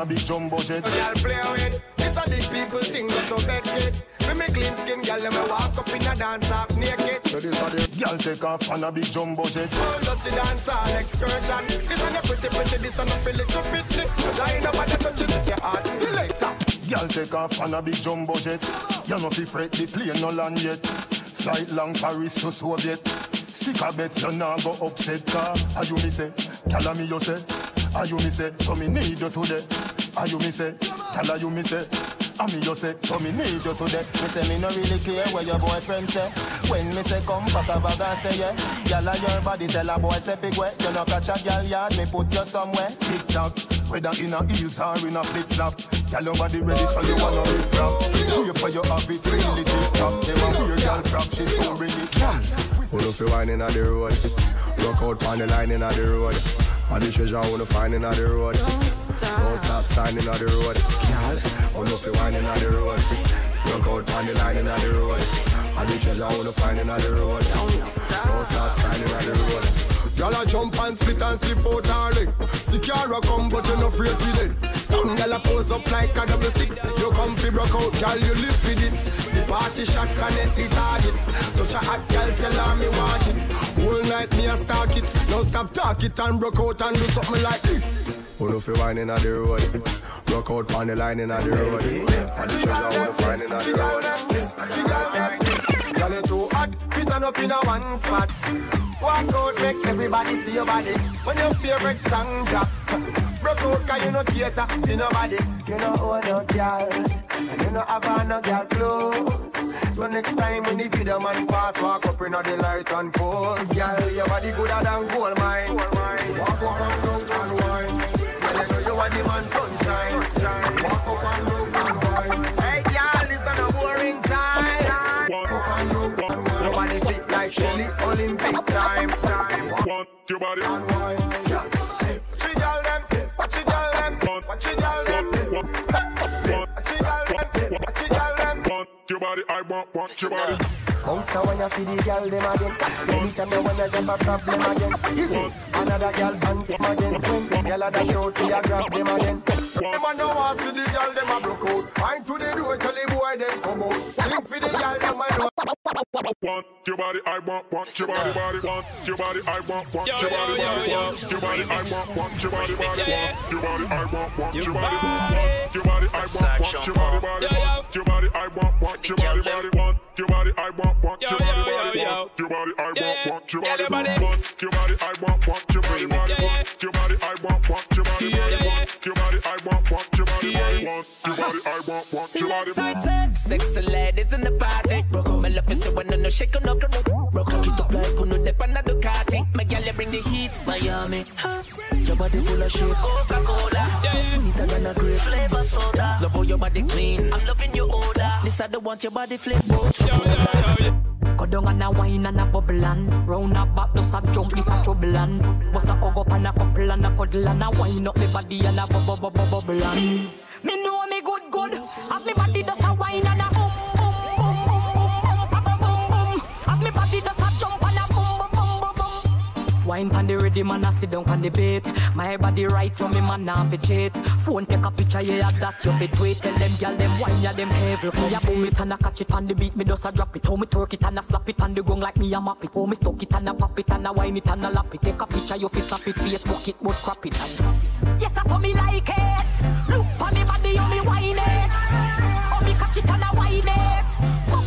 A big jumbo jet. Girl play with. A big people thing, not to bed kid. Me me clean skin, girl, let me walk up in a dance half naked. So this a the girl take off on a big jumbo jet. Hold up to dance all excursion. This a the pretty pretty, this a no feel little bit lit. Shine up the touch it, your heart selector. Girl take off on a big jumbo jet. You know fi fret the plane no land yet. Flight long Paris to Soviet. Stick a bet you nah go upset car. Are you me say? Tell me you say. Are you me say? So me need you today. Are you me say? Tell you me say. I me you say, so me need you today. Me say me no really care what your boyfriend say. When me say come, pack a bag and say yeah. Gyal a your body tell a boy say fig wet. You no catch a gyal yard, me put you somewhere. Tick tock, whether in a heels or in a flip flop. Gyal your body ready so you wanna riff rap. Shape for your have it really tip top. Never wear gyal frock, she so bring it. Pull up your wine inna the road. Rock out on the line inna the road. All the treasure I wanna find inna the road. Don't stop signing inna the road. Girl, up your wine inna the road. Rock out on the line inna the road. All the treasure I wanna find inna the road. Don't stop signing inna the road. Y'all a jump and split and slip out her leg. Secure come, but you no afraid to dead. Some gyal a pose up like a double six. You come fi broke out, gyal you live for this. The party shot connect the target. Touch a hot gyal, tell her me want it. Whole night me a stalk it. Now stop talk it and broke out and do something like this. Pull up your wine inna the road. Rock out on the line inna the road. All the treasure I wanna find inna the road. Gyal you too hot, fit on up in a one spot. Walk out, make everybody see your body. When your favorite song drop. Broke out cause you no cater to nobody. You no own no girl And you no have no girl clothes. So next time when the video man pass Walk up in the light and pose. Girl, your body gooder than gold mine. Walk up and look and wine. Girl, you know you are the man sunshine. Walk up and look and wine. Hey girl, this is a boring time. Walk up and look and wine. Your body nobody fit like Shelly your body your body, I want, want your body Bounce when you feed the girl them again Anytime you wanna jump a problem again Is it another girl and them again When girl a dash out you grab them again Them a no want see the girl them a broke out Find to the door tell the boy them come out Sing for the girl them a know Want your body, I want, want your body, body Want your body, I want, want your body, body Want your body, I want, want your body, body Want your body, I want, want your body, Want your body, I want, want your body, body Want your body, I want, want your body, body Want your body, I want, want your body, body Want your body, I want, want your body, body Want your body, I want, want your body, body Want your body, I want, want your body, body Want your body, I want, want your body, body Want your body, I want, want your body, body Sexy ladies in the party. My love is so when no shake on up. Broke cock it up like uno dep on a Ducati. My girl, you bring the heat, Miami. Huh? Your body full of shit. Coca Cola, yeah, sweeter than a grape. Flavor soda. Love how your body clean. I'm loving your odor. This I don't want your body flip. Go down and a wine and a bubble and Round a back, just a jump, this a trouble and Bust a hug up and a couple and a cuddle and a wine up me body and a bubble bubble bubble and Me know me good good Have me body just a wine and a Wine pan the ready man a sit down pan the bait My body right so me man nah fi cheat Phone take a picture yeah that you fit tweet. Tell them gyal them wine ya them heavy. Me a boom it and a catch it on the beat. Me just a drop it. How me twerk it and a slap it on the gong like me a map it. How me stuck it and a pop it and a wine it and a lap it. Take a picture you fi snap it. Facebook it but crap it and Yes I saw me like it. Look on me body how me wine it. How me catch it and a wine it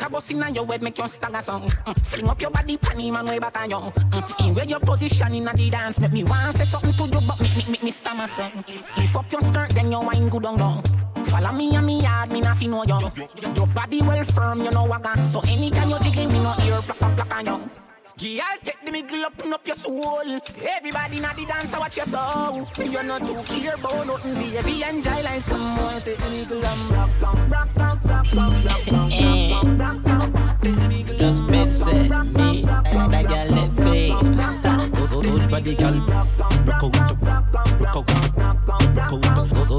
Liquor bust inna your head make you stagger song. Mm. Fling up your body, panty man way back on you. Mm. In where your position inna the dance make me want say something to you, but me me me, me stammer song. Lift up your skirt, then your wine good on down. Follow me and me yard, me nothing know you. Your body well firm, you know wagon. So anytime you jiggle, me no ear plak plak on you. Yeah, I'll take the middle up and up your soul. Everybody not the dance, watch your soul. You're not too care about nothing, baby. Enjoy life some more. Take the middle and rock down, rock down, rock down, rock down, rock down. Take the middle Just bed set me, that girl let fade. Good body girl, rock out, rock out, rock out.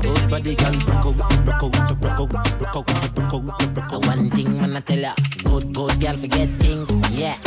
Good body girl, rock out, rock out, rock out, rock out, rock out, rock out. One thing man I tell ya, good good girl forget things, yeah.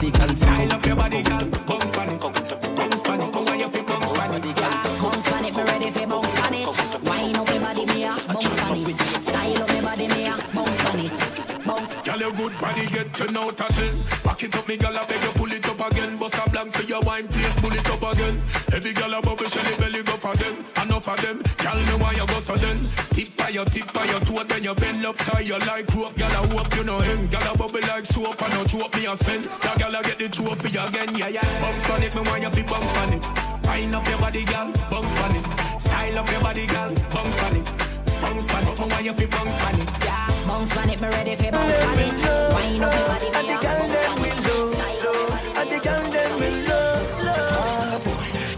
Body girl, Style up your body, girl. Bounce pan it. Bounce it. How are you fi bounce pan it? Bounce on it, me ready for bounce on it. Wine up your body, me a bounce on it. Style up your body, me a bounce on it. Bounce. Girl, your good body get 10 out of 10. Back it up, me girl, I beg you pull it up again. Bust a blank for your wine, please pull it up again. Every girl a bubble, shelly belly go for them. Enough of them, girl, me why you go so then. Tip by your tip by your toe, then you bend left tie you like rope. Girl, I hope you know him. Girl, a bubble like soap, and no choke me a spend. That girl, I get the trophy again, yeah, yeah. Bounce on it, me want you fi bounce on it. Wind up your body, girl, bounce on it. Style up your body, girl, bounce on it. Bounce on it, me want you fi bounce on it. Yeah, bounce on it, me ready for bounce on it. Wine up your body, me a bounce on it. Style up your body, And the girl them will love, love.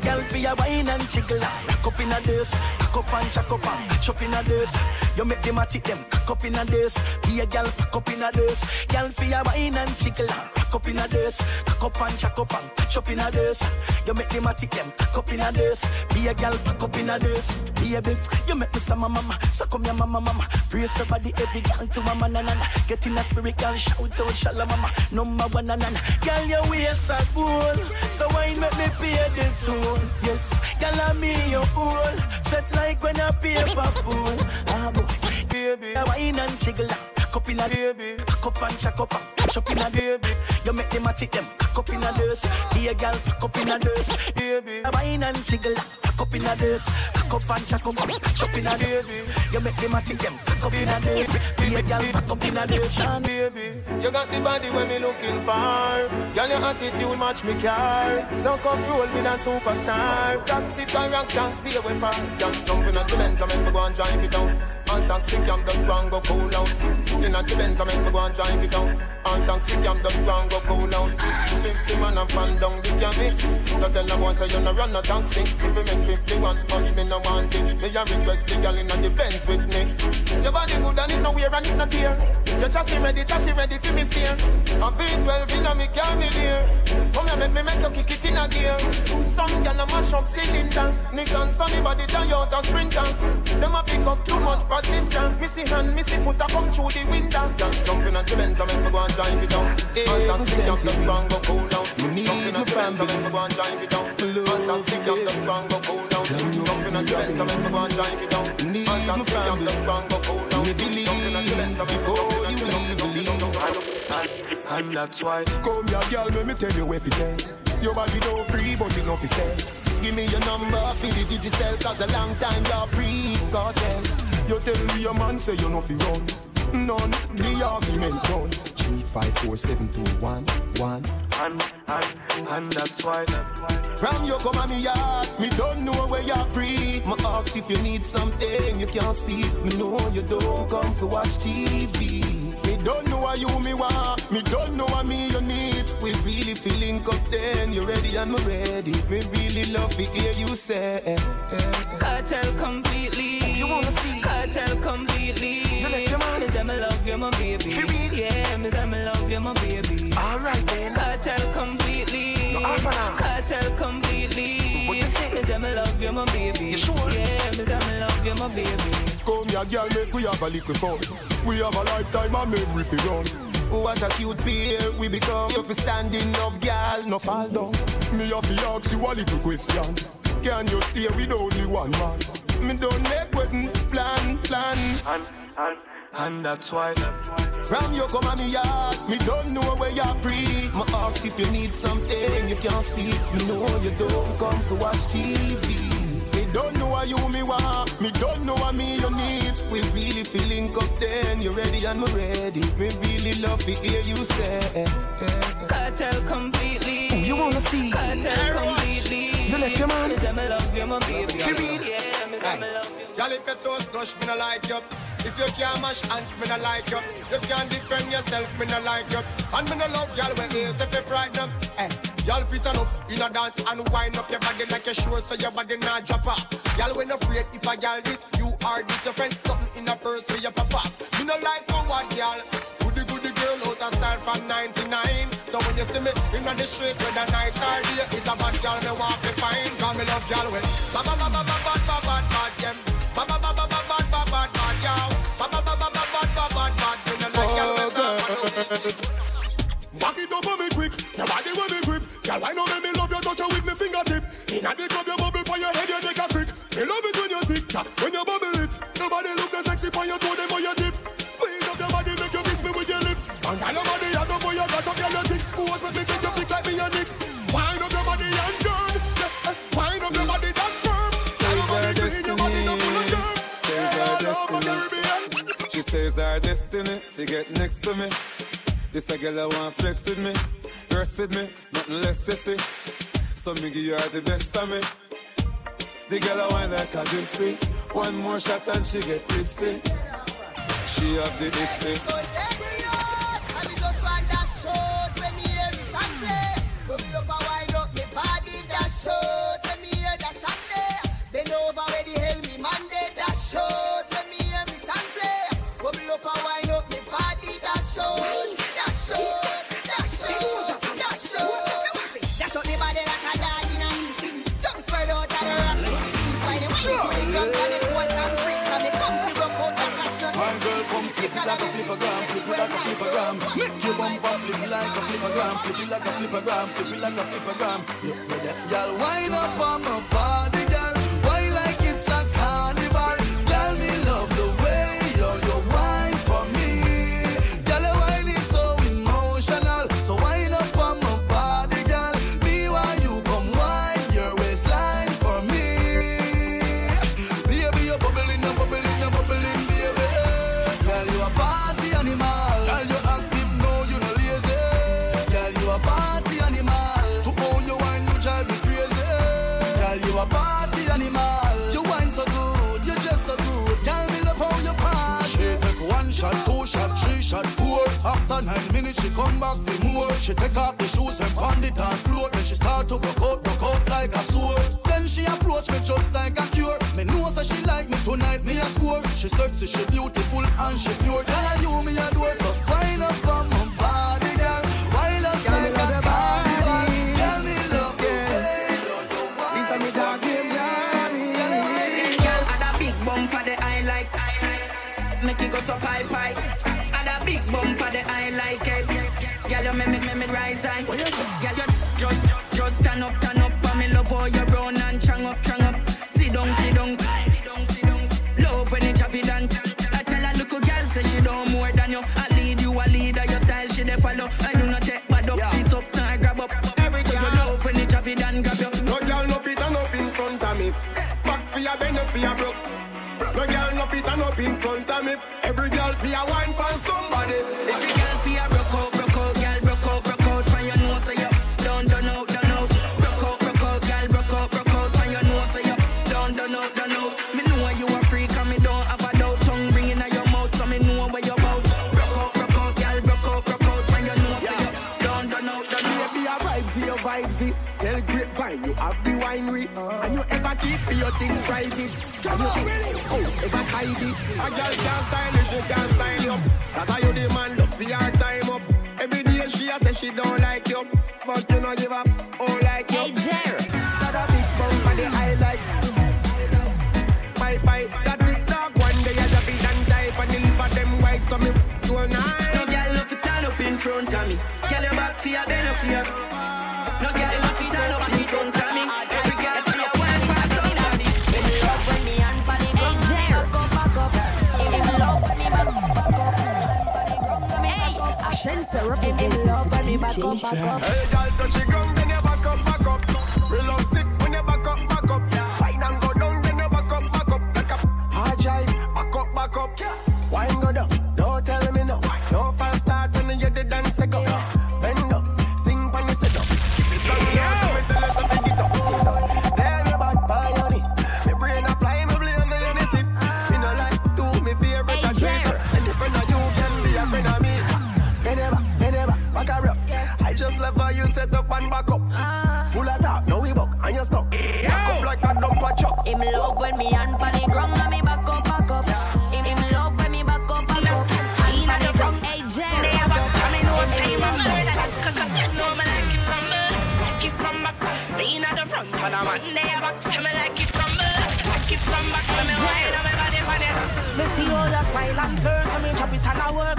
Girl for your wine and jiggle Rock up in a this Cock up and chuck up and catch up in a this. You make them a tick them Cock up in a this. Be a girl pack up in a this. Girl for your wine and jiggle Rock up in a this. Cock up and chuck up and catch up in a this. You make them a tick them Cock up in a this. Be a girl pack up in a this. Baby You make slam my mama. So come your mama mama. Brace your body every girl to mama na Get in a spirit girl shout out shala mama. Number one na na na. Girl your waist are full So wine make me pay the soul. Yes Girl I'm me your own Set like when a paper fool. Ah boy. Baby Wine and jiggle Cock up in a baby. Cock up and chuck up and catch up in a baby. You make them a tick them Cock up in a dance Be a girl pack up in a dance Baby. Wine and jiggle Cock up in a dance Cock up and chuck up and catch up in a baby. You make them a tick them Cock up in a dance Be a girl pack up in a And baby. You got the body when me looking for. Girl, your attitude match me car. So come roll with a superstar. Taxi character, stay away far. Just jump in the Benz, I make me go and drive it down. And taxi cam just go and go cool out. In at the Benz, I make me go and drive it down. And taxi cam just go and go cool out. Fifty man a fan down the cabby. So tell the boy say you no run no taxi. If you make fifty-one, money me no want it. Me a request the girl in at the Benz with me. Your body good and it no wear and it no tear. Your chassis ready, chassis ready for me steer. A V12 in a me dear. Come here make me make you kick it in a gear. Some girl a mash up cylinder. Nissan Sunny body Toyota Sprinter. Them a pick up too much passenger. Missy hand, missy foot a come through the window. Just jump in at the Benz and make me go and drive it down. And taxi cab just go and go cool down. Jump in at the Benz and make me go and drive it down. And taxi cab just go and go cool down. Jump in at the Benz and make me go and drive it down. And taxi cab just go and go cool down. Jump in at the Benz and make me go and drive it down. And that's why Come here girl, let me tell you where to it is Your body no free but it no fi sell Give me your number for the digicel Cause a long time you're pre-cartel You tell me your man say you no fi run None, the argument done Three, five, four, seven, two, one, one And, and, and that's why. From you come at me yard, me don't know where you're free. My ask if you need something, you can't speak. Me know you don't come for watch TV. Me don't know what you me want, me don't know what me you need. We really feeling up then, you ready and me ready. Me really love to hear you say. Eh, eh, eh. Kartel completely. You wanna see? Kartel completely. You like your man? Miss Emma love you, my baby. Yeah, Miss Emma love you, my baby. Alright then. Kartel completely. Kartel completely. You say? Love you, my baby. You sure? Yeah, Miss Emma love you, my baby. Come here, girl, make we have a little fun. We have a lifetime of memory for run. What a cute pair we become. You fi standing love, girl, no fall down. Me have to ask you a little question. Can you stay with only one man? Me don't make wedding plan, plan. And, and, and that's why. From you come at me yard, me don't know where you're free. My ask if you need something, you can't speak. You know you don't come to watch TV. Me don't know what you me want, me don't know what me you need. We really feeling up then, you ready and me ready. Me really love to hear you say. Eh, eh, eh. Kartel completely. you wanna see? Kartel completely. You left your man? Emma love you, my baby. She read? Yeah, Emma love you. Y'all if you toast touch me no like you If you can't mash hands, me no like you. You can't defend yourself, me no like you. And me no love y'all when ears if you frighten them. Eh. Y'all on up in a dance and wind up your body like you sure so your body not drop off. Y'all when afraid if a y'all this, you are this your friend. Something in a purse for your off. Me no like no one y'all. Goody goody girl out of style from 99. So when you see me in the street with a night or day, it's a bad girl me want to find. Cause me love y'all with ba ba ba ba ba ba ba Back it up on me quick, your body when me grip. Girl, not make me love you, touch with me fingertip. Inna the club, you bubble for your head, you take a crick. Me love it when you tick when you bubble it. Your body looks so sexy for your toe, them on your dip. Squeeze up your body, make you kiss me with your lip. And girl, your body hot up, boy, you got up, girl, you thick. Who was me make you thick like me and Nick? Wind up your body and turn. Eh, Wind up your body that firm. Girl, your body clean, your body full of germs. Says our destiny. She says our destiny. She get next to me. This a girl I want flex with me, rest with me, nothing less sissy. So me give you all the best of me. The girl I want like a gypsy. One more shot and she get tipsy. She have the itsy. Flip a gram, flip it like a flipper gram, flip like a flipper gram. Look, me deaf, y'all wind up on my body. After nine minutes, she come back for more. She take off the shoes and pound it dance floor. Then she start to rock out, rock out like a sword. Then she approach me just like a cure. Me know that she like me tonight, me a score. She sexy, she beautiful and she pure. Girl, I you me a door, so wind up on my body, girl. Girl, me like a your carnival. body. Girl, me love the way This a me dog game, This girl had a big bump for the eye like Make it go so high high me, make me rise high Girl you just, just turn up, turn up me love how you brown and up, up. Sit down, sit down Sit down, sit down. Love when it chop it I tell a little girl say she don't more than you. I lead you, I lead her, your style she dey follow. I do not take bad up, up, nah grab up. Every girl you love when it chop it grab you No girl no fit and up in front of me. Back for your bend, for your broke. No girl no fit and up in front of me. Every girl for your wine pan somebody. Your thing private. Come on, oh, ever hide it. A girl can't style you, she can't style you. That's how you demand up for your time up. Every day she a say she don't like you, but you no give up. Oh, like you. Hey, Jerry. Got a big bump for the highlight. Bye bye, that TikTok one day I drop it and type and of them white so me do a night. No girl love to turn up in front of me. Girl your back for your belly for your. Konshens represents when up. Hey, girl, touch the ground, when me hand pan the ground and me back up, back up. Him, him love when me back up, back up. Hand pan the ground, hey Jen. They have a coming no time, I'm sorry I know me like it from me, like it from back. Lean at the front, and I'm on. They have a me like it from me, like it from back. Me wine on me body, body. Me see all the smile and turn, I mean chop it and I work.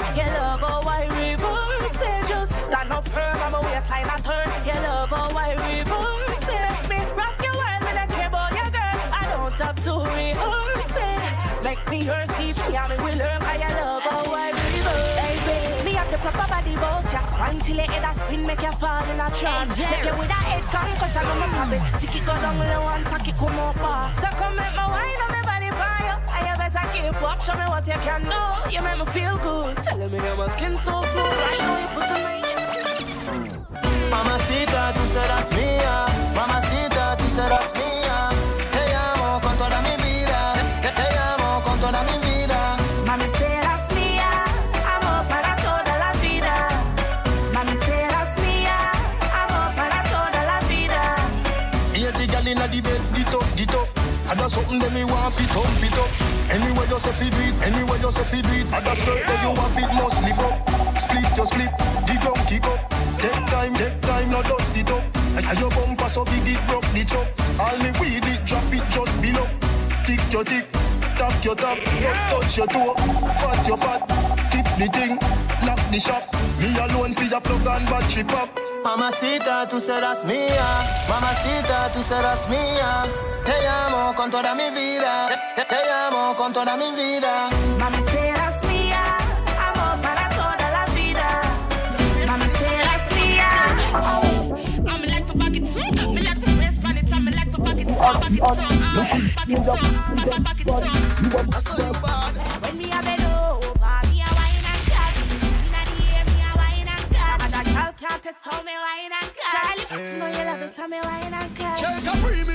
Miami will learn how you love how I baby. Me have the proper body boat, yeah. Until your head a spin, make you fall in a trance. Make you with a head concussion, I'm a puppet. Tick it go down low and tack it come up. high. So come make my wine on me body fire. I have better keep up, show me what you can do. You make me feel good. Tell me that my skin so smooth, I know you put me. Mamacita, tú serás mía. something, then me want fi thump it up. Anywhere you say fi do anywhere you say fi do it. Other skirt that you want it must lift up. Split your split, the ground kick up. Take time, take time, no dust it up. And your bumper so big it broke the chop. All me weed it, drop it just below. Tick your tick, tap your tap, don't touch your toe. Fat your fat, keep the thing, lock the shop. Me alone fi the plug and battery pop. Mamacita, tú serás mía. Mamacita, tú serás mía. Te amo con toda mi vida. Te, te, te amo con toda mi vida. Mami, serás mía. Amor para toda la vida. Mami, serás mía. I'm like to back it up. Me like to press pan. I'm like to back it up. Back it Bucket Back it up. Back it up. Back it up. I saw you bad. Tell me why you not cash. Charlie, you know you love it. Tell me why you not cash. Check.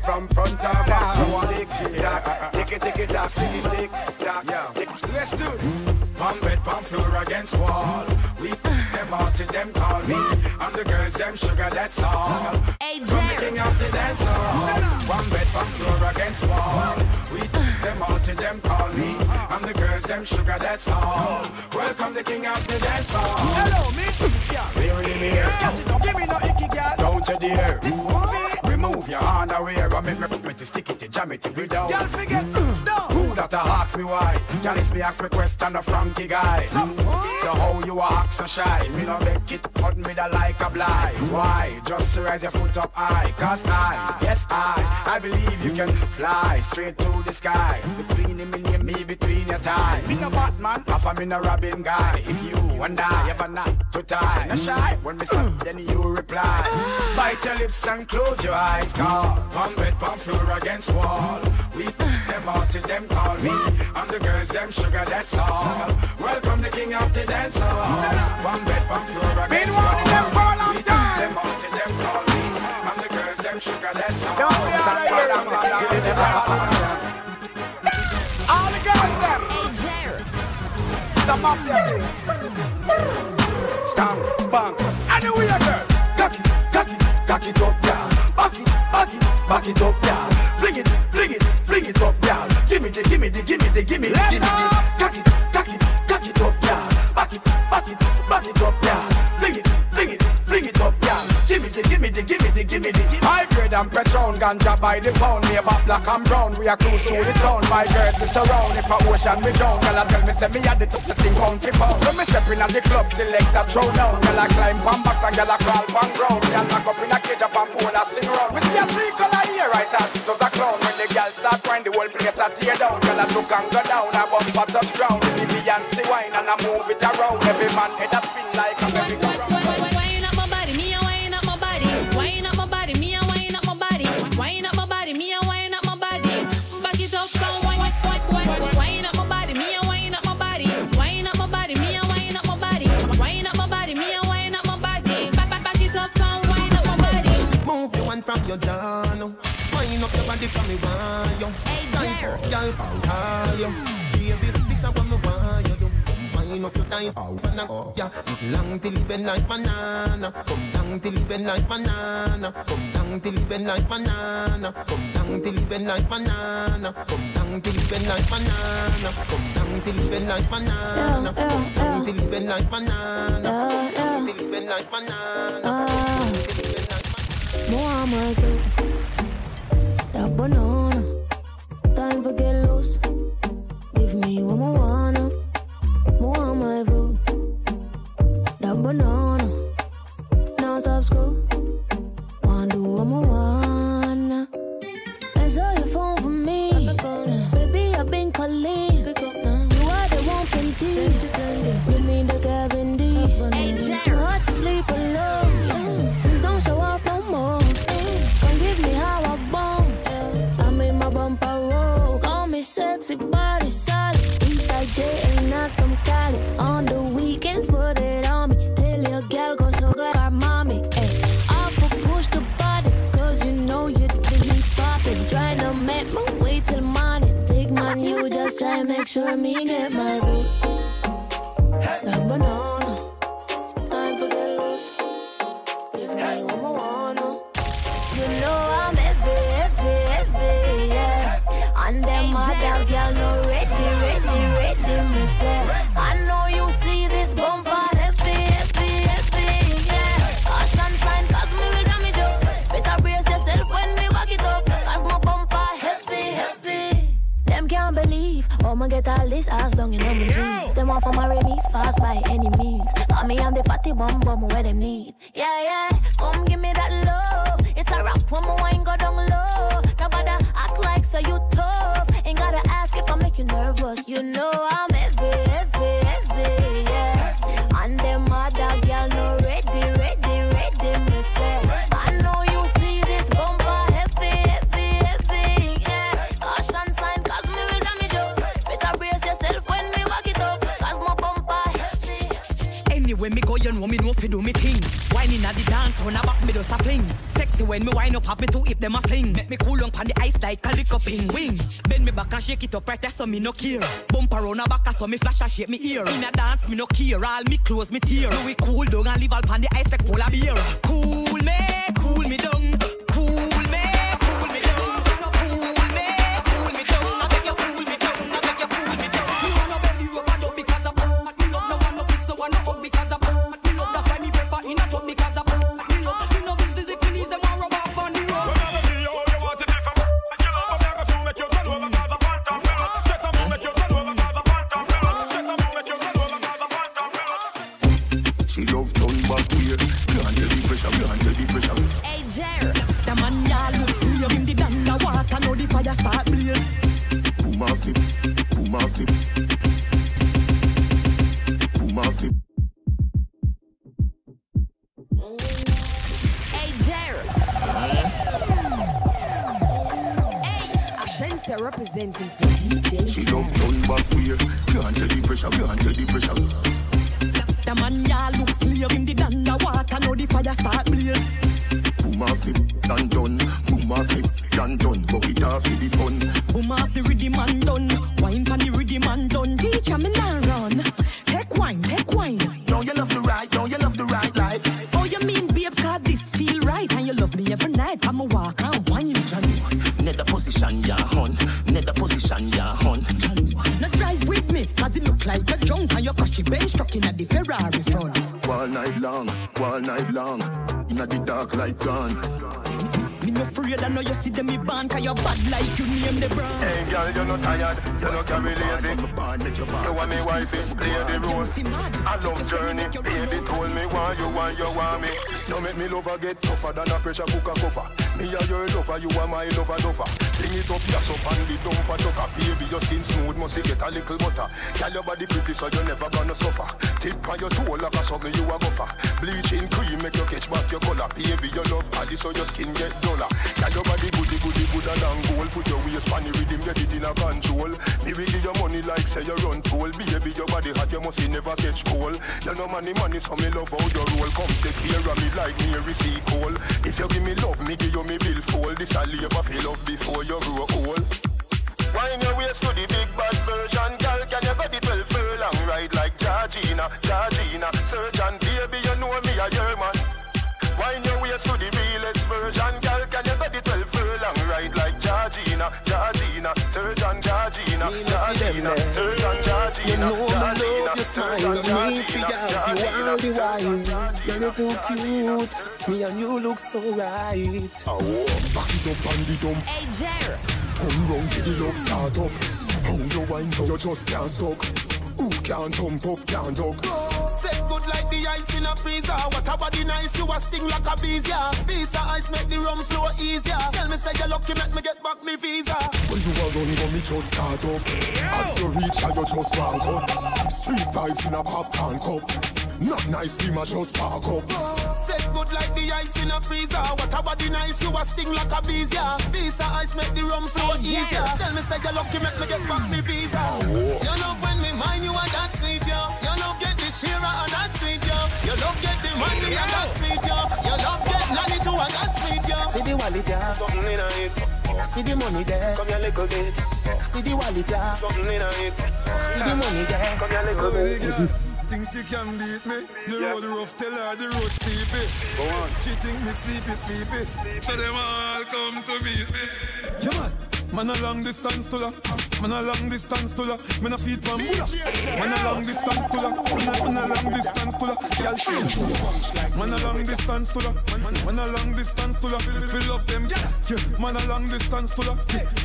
Bring from front or back. Tick tock, tick it, tick it tock. Sing it, tick tock. Yeah. Let's do this. Palm bed, palm floor against wall. We them out till them call me. And the girls them sugar, that's all. Hey, From the king of the dance hall. One bed, palm floor against wall. We them out till them call me. And the girls them sugar, that's all. Welcome the king of the dance hall. Hello, me. Yeah. Really me here. Catch it give me no icky girl. Don't you dare. Remove your underwear and make me to stick it to jam it without. Y'all forget mm. stop. Who that a ask me why? Y'all is me ask me question a Frankie guy. So, mm. so how you a act so shy? Me no make it, but me da like a blind. Why? Just raise your foot up high. Cause I, yes I, I believe you can fly straight to the sky. Between him and me, between your tie. Me no Batman, half a me no Robin guy. If you and I ever not to tie, no shy. When me stop, then you reply. Bite your lips and close your eyes, cause one bed, one floor against wall. We them out till them call me. I'm the girls, them sugar, that's all. Welcome the king of the dance hall. One bed, one floor against wall. Been them for a long time. Them out till them call me. I'm the girls, them sugar, that's all. Don't be out of here, I'm the king of the dance hall. Some mafia thing. Stamp, bang. Anyway, girl. Cock it, cock it, cock it up, yeah. Back it, back it, back it up, yeah. Fling it, fling it, fling it up, yeah. Give me the, give me the, give me the, give me the, give me the. Cock it, cock it, cock it up, yeah. Back it, back it, back it up, yeah. Fling it, fling it, fling it up, yeah. Give me the, give me the, give me the, give me the. Grade and Patron, ganja by the pound. About black and brown. We are close to the town. My girls we surround. If a ocean we drown, girl I tell me say me had the toughest thing pound for pound. So me step in at the club, select a throw down. Girl I climb pan box and girl I crawl pan ground. A lock up in a cage up and pole a sing round. We see a three color here right as it was a clown. When the girl start crying, the whole place a tear down. Girl I look and go down, a bumper touch ground. The Beyonce wine and I move it around. Every man head a spin from your jaw now. Wind up your body for me want you. Tight up, girl, call you. Baby, this is what me want you do. Wind up your tight, oh, yeah. Long till you bend like banana. Come down till you bend like banana. Come down till you bend like banana. Come down till you bend like banana. Come down till you bend like banana. Come down till you bend like banana. Come down till you bend like banana. Come down till you bend like banana. Muhammad, la banana. Time for get and shake it up right there, so me no care. Bump around a back, so me flash and shake me ear. In a dance, me no care. All me clothes, me tear. Do we cool down and leave all pan the ice like polar beer. Cool me, The rhythm and done. Wine pan the rhythm and done. Teacher me now run. Take wine, take wine. Don't you love the right? Don't you love the right life? Oh, you mean babes, cause this feel right. And you love me every night. I'ma walk and wine. Nether position, ya hun. Nether position, ya hun. Now drive with me, cause it look like a drunk. And your cushy bench truck in at the Ferrari front. All night long, all night long. Inna the dark light gone. Me afraid, I know you see them me born, cause you bad like you name the brand. Hey girl, you no tired, you no carry lazy. You want me wifey, play the role. A long journey, baby told me why you want, you want me. No make me lover get tougher than a pressure cooker cover. Me a your lover, you are my lover lover. Bring it up, yes up and the dumper chucker. Baby, your skin smooth, must you get a little butter. Tell your body pretty so you never gonna suffer. Tip on your toe like a sugar, you a buffer. Bleaching cream make you catch back your color. Baby, your love addy so your skin get duller. Tell your body goody goody gooder than gold. Put your waist on the rhythm, get it in a control. Me will give you money like say you run toll. Baby, your body hot, you must never catch cold. You know money, money, so me love how you roll. Come take care of me like Mary C. Cole. If you give me love, me give you me bill fold. This a labor feel love before you grow old. Wine your waist to the big bad version, girl. Can you go the 12 furlong ride like Georgina, Georgina? Surgeon, baby, you know me a your man. Wine your waist to the realest version, girl. Can you go the 12 furlong ride like Georgina, Georgina? Surgeon, Georgina, Georgina, Surgeon, You Georgina, know me love your smile, I need to have you all the while. Girl, you're too cute, me and you look so right. Oh, back it up and the dump. Hey, Jer. Come round for the love start up. How you wine so you just can't stop. Who can't thump up, can't duck. Set good like the ice in a freezer. What a body nice, you a sting like a bees, yeah. Visa ice make the rum flow easier. Tell me say you're lucky, make me get back me visa. When you are run, me just start up. As you reach, I you just walk up. Street vibes in a popcorn cup. Not nice, be my just park up. Set good like the ice in a freezer. What a body nice, you a sting like a bees, yeah. Visa ice make the rum flow easier. Tell me say you're lucky, make me get back me visa. Oh. You love when me mind you and that sweet, yo. You love get the shira and that sweet, yo. You love get the money and that sweet, yo. You love get nanny too and that sweet, yo. See the wallet, yeah. Something in it. See the money there. Come here little bit. See the wallet, yeah. Something in it. See the money there. Come here little bit. Think she can beat me. The road rough, tell her the road steepy. Go on. She think me sleepy, sleepy. So them all come to meet me. Yeah, man. Man a long distance to la. Man a long distance to la. Man a feed pan mula. Man a long distance to la. Man a, man long distance to la. Girl change. Man a long distance to la. Man, man a long distance to la. Fill up them. Man a long distance to la.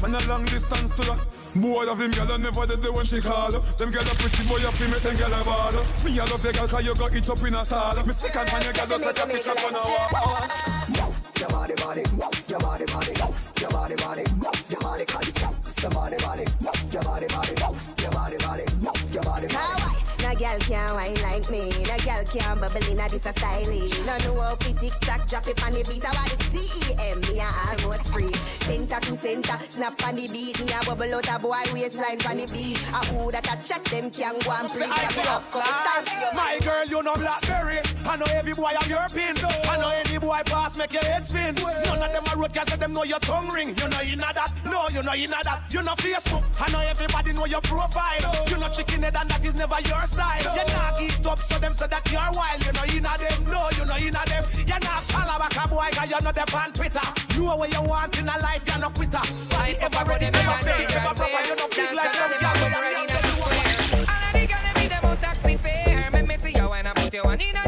Man a long distance to la. Boy of him gyal a never did the when she call. Them gyal a pretty boy a fi make them gyal a ball. Me a love your gyal 'cause you got it up in a stall. Me sick and pan your gyal just like a of on a wall. Your body, body, your body, body, your body, body, your body, body, your body, body, your body, body, your body, body, your body, body. No girl can wine like me. No girl can bubble in a this a stylish. No know how oh, fi tick tock drop it on the beat. I want it T E M. Me a almost free. Center to center, snap on the beat. Me a bubble out a boy waistline on the beat. A who that a check them can go and Say preach. I Come love here, come stand for your My girl, you know Blackberry. I know every boy on your pin. I know any boy pass make your head spin. None of them a road cause them know your tongue ring. You know you know that. No, you know you know that. You know Facebook. I know everybody know your profile. You know chicken head and that is never your style. You not give up so them say that you're wild. You know you know them. No, you know you know them. You not follow back a boy cause you know them on Twitter. Know what you want in a life, you're no quitter. Body ever ready, never stay, never proper. You know big like some girl. but you know you want taxi fare. Make me see you when I put you one in the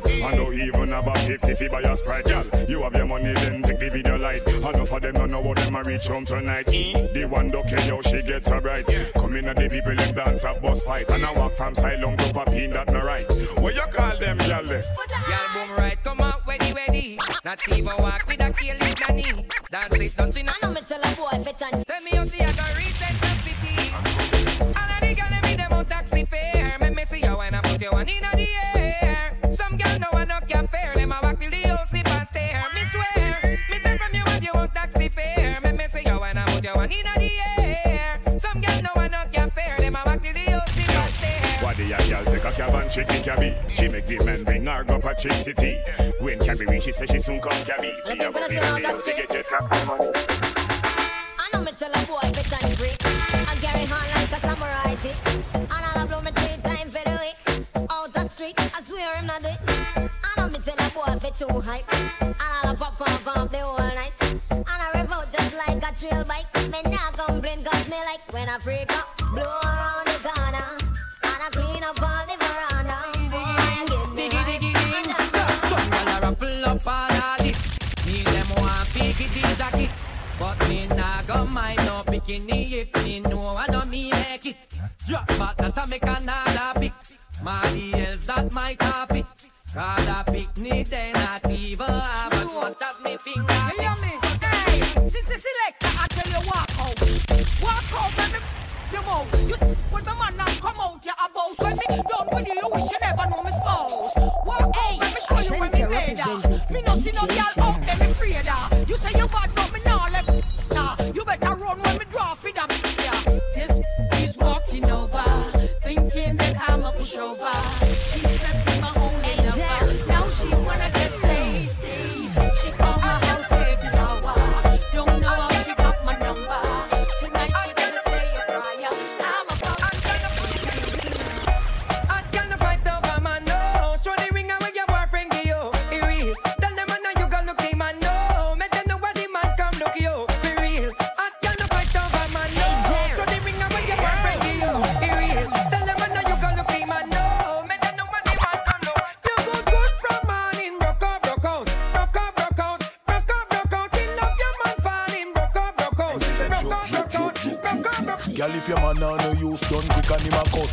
hall and I don't even have a 50 fee by your sprite, girl You have your money, then take the video light Enough of them don't know what them a reach home tonight The one don't care how she gets so bright Come in and the people them dance a bus fight And I walk from Silong to Papine, that no right What you call them, girl? eh? Girl boom right, come out, ready, ready. Not even walk with a kill in the knee. Dance it, don't you know? I know me tell a boy better. Tell me how see I got reach that city. All of the girl them me them out taxi fare. Make me see you when I put you one in the air. When I put you one in the air. Some girl no one no can fare. Them a walk till the whole sleep and stare. What the a girl take a cab and chicken cabby She make the man bring her up a chick city When cabby reach, she say she soon come cabby Me a go in the house to get your trap money I know me tell a boy better than brick. I carry on like a samurai chick. And I'll blow me three times for the week. Out of street, I swear I'm not it. I know me tell a boy be too hype. And I'll pop pop pop the whole night. Trail bike. Me not complain cause me like when I freak up. Blow around the corner. And I clean up all the veranda. Boy, I get me hype. Go. Some gyal a ruffle up all of it. Me them want the jacket, but me nah go mind no bikini if me know I know me make it. Drop back that I make another pick. Smarty else that my topic. Cause a picnic they not even have as me finger. Me? Hey, since the selector, I tell you walk out. Walk out, let me you out. You s- when my man now come out, you a boss. When me done with you, you wish you never know me spouse. Walk out, let me show you me made. Me no see no girl out there, me afraid. You say you bad, but me nah let nah. You better run when me drop it up. Yeah. This is walking over, thinking that I'm a pushover.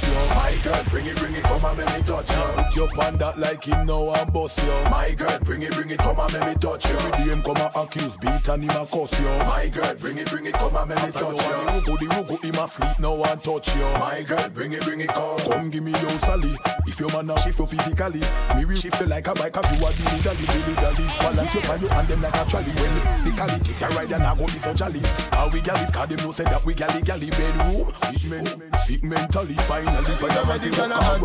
Him you. My girl, bring it, bring it, come and make me touch you. Put your pan that like him now and bust you. My girl, bring it, bring it, come and make me touch you. Day him come and accuse, beat and him a cuss you. My girl, bring it, bring it, come and make me touch you. Rugu, the rugu, him a fleet now and touch you. My girl, bring it, bring it, come. Come give me your sally. If your man a shift you physically, me will shift you like a bike if you a dilly dally, dilly dally. Balance you and you and them like a trolley. When the physically, this a ride and I go be so jolly. How we galley, cause them know say that we galley galley bedroom. Sick men, sick mentally, finally, finally, Ready, gonna have.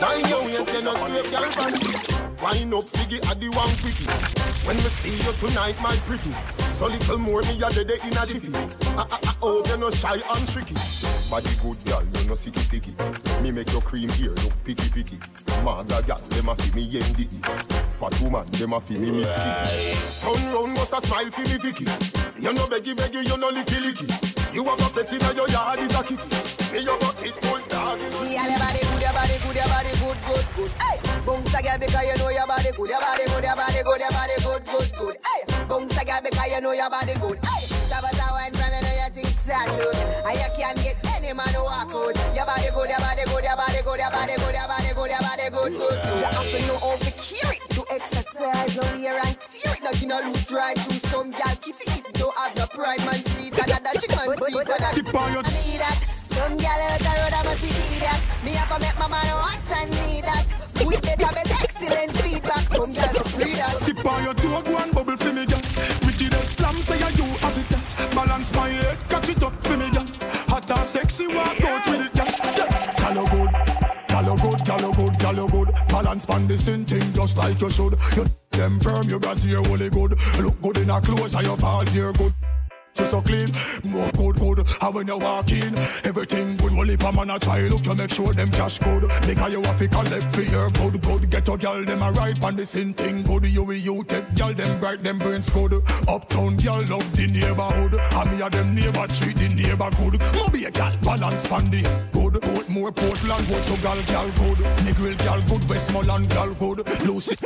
Wine your waist, you know, straight girl fan. Wine up, figgy, at the one quickie. When we see you tonight, my pretty. So little more me a dead in a jiffy. Ah ah ah, oh you no shy and tricky. Body good girl, you no sicky sicky. Me make your cream here look picky picky. Maga girl, them a fi me NDE. Fat woman, them a fi me Miss Kitty. Turn round, bust a smile fi me Vicky. You no beggy beggy, you no licky licky. You have a pet in your yard is a kitty. Me you got it full dog. Yeah, your body good, your body good, your body good, good, good. Hey, bounce a girl because you know your body good, your body good, your body good, your body good, good, good. Hey, bounce a girl because you know your body good. Hey, Sabata wine from you know your things settled, and you can't get any man to walk out. Your body good, your body good, your body good, your body good, your body good, your body good, good, good. You have to know how to carry it, to exercise, no wear and tear it, like you know loose right through some girl kitty it don't have no pride man seat, another chick man seat, another. Tip on your- I need that. Some girl out the road, I must see that. Me have to make my man want and need that. We better get excellent feedback. Some girl to free that. Tip on your toe, go and bubble for me, girl. Wicked slam, say you have it. Balance my head, catch it up for me, girl. Hot and sexy, walk out with it. Girl, you good. You good, you good, you good. Balance pan the same thing just like you should. You them firm, you brass here, holy good. Look good in a clothes, and your falls here good. So so clean, more good good. And when you walk in, everything good. Well, if a man a try look, you make sure them cash good. Because you have to collect for your good good. Get your girl them a right on the same thing good. You will you take girl them bright them brains good. Uptown girl love the neighborhood. And me a them neighbor treat the neighbor good. Moby a girl balance pan the good. Portmore Portland Portugal girl good. Negril girl good. Westmoreland girl good. Lucy.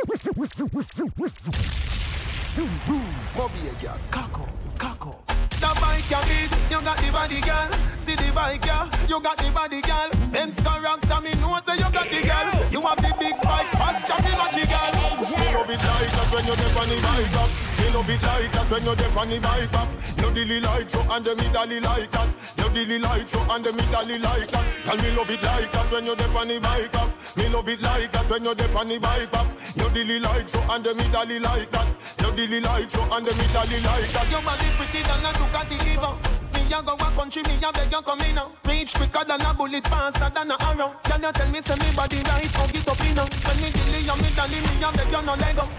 Moby a girl. Kako, kako. The bike you need, you got the body girl. See the bike yeah, you got the body girl. Benz character, me know say you got the girl. You have the big bike, fast chapilotry girl. Me love it like that when you dip on the bike up. Me love it like that when you dip on the bike up. You dilly like so and the me dolly like that. You dilly like so and the me dolly like that. Tell me love it like that when you dip on the bike up. Me love it like that when you dip on the bike up. You dilly like so and the me dolly like that. You dilly like so and the me dolly like that. Your body pretty than a Ducati Evo. Me a go a country, me a beg you come in now. Reach quicker than a bullet, faster than a arrow. Can you tell me say me body right? Oh, get up in now. When me dilly me dolly, me a beg you no leg up.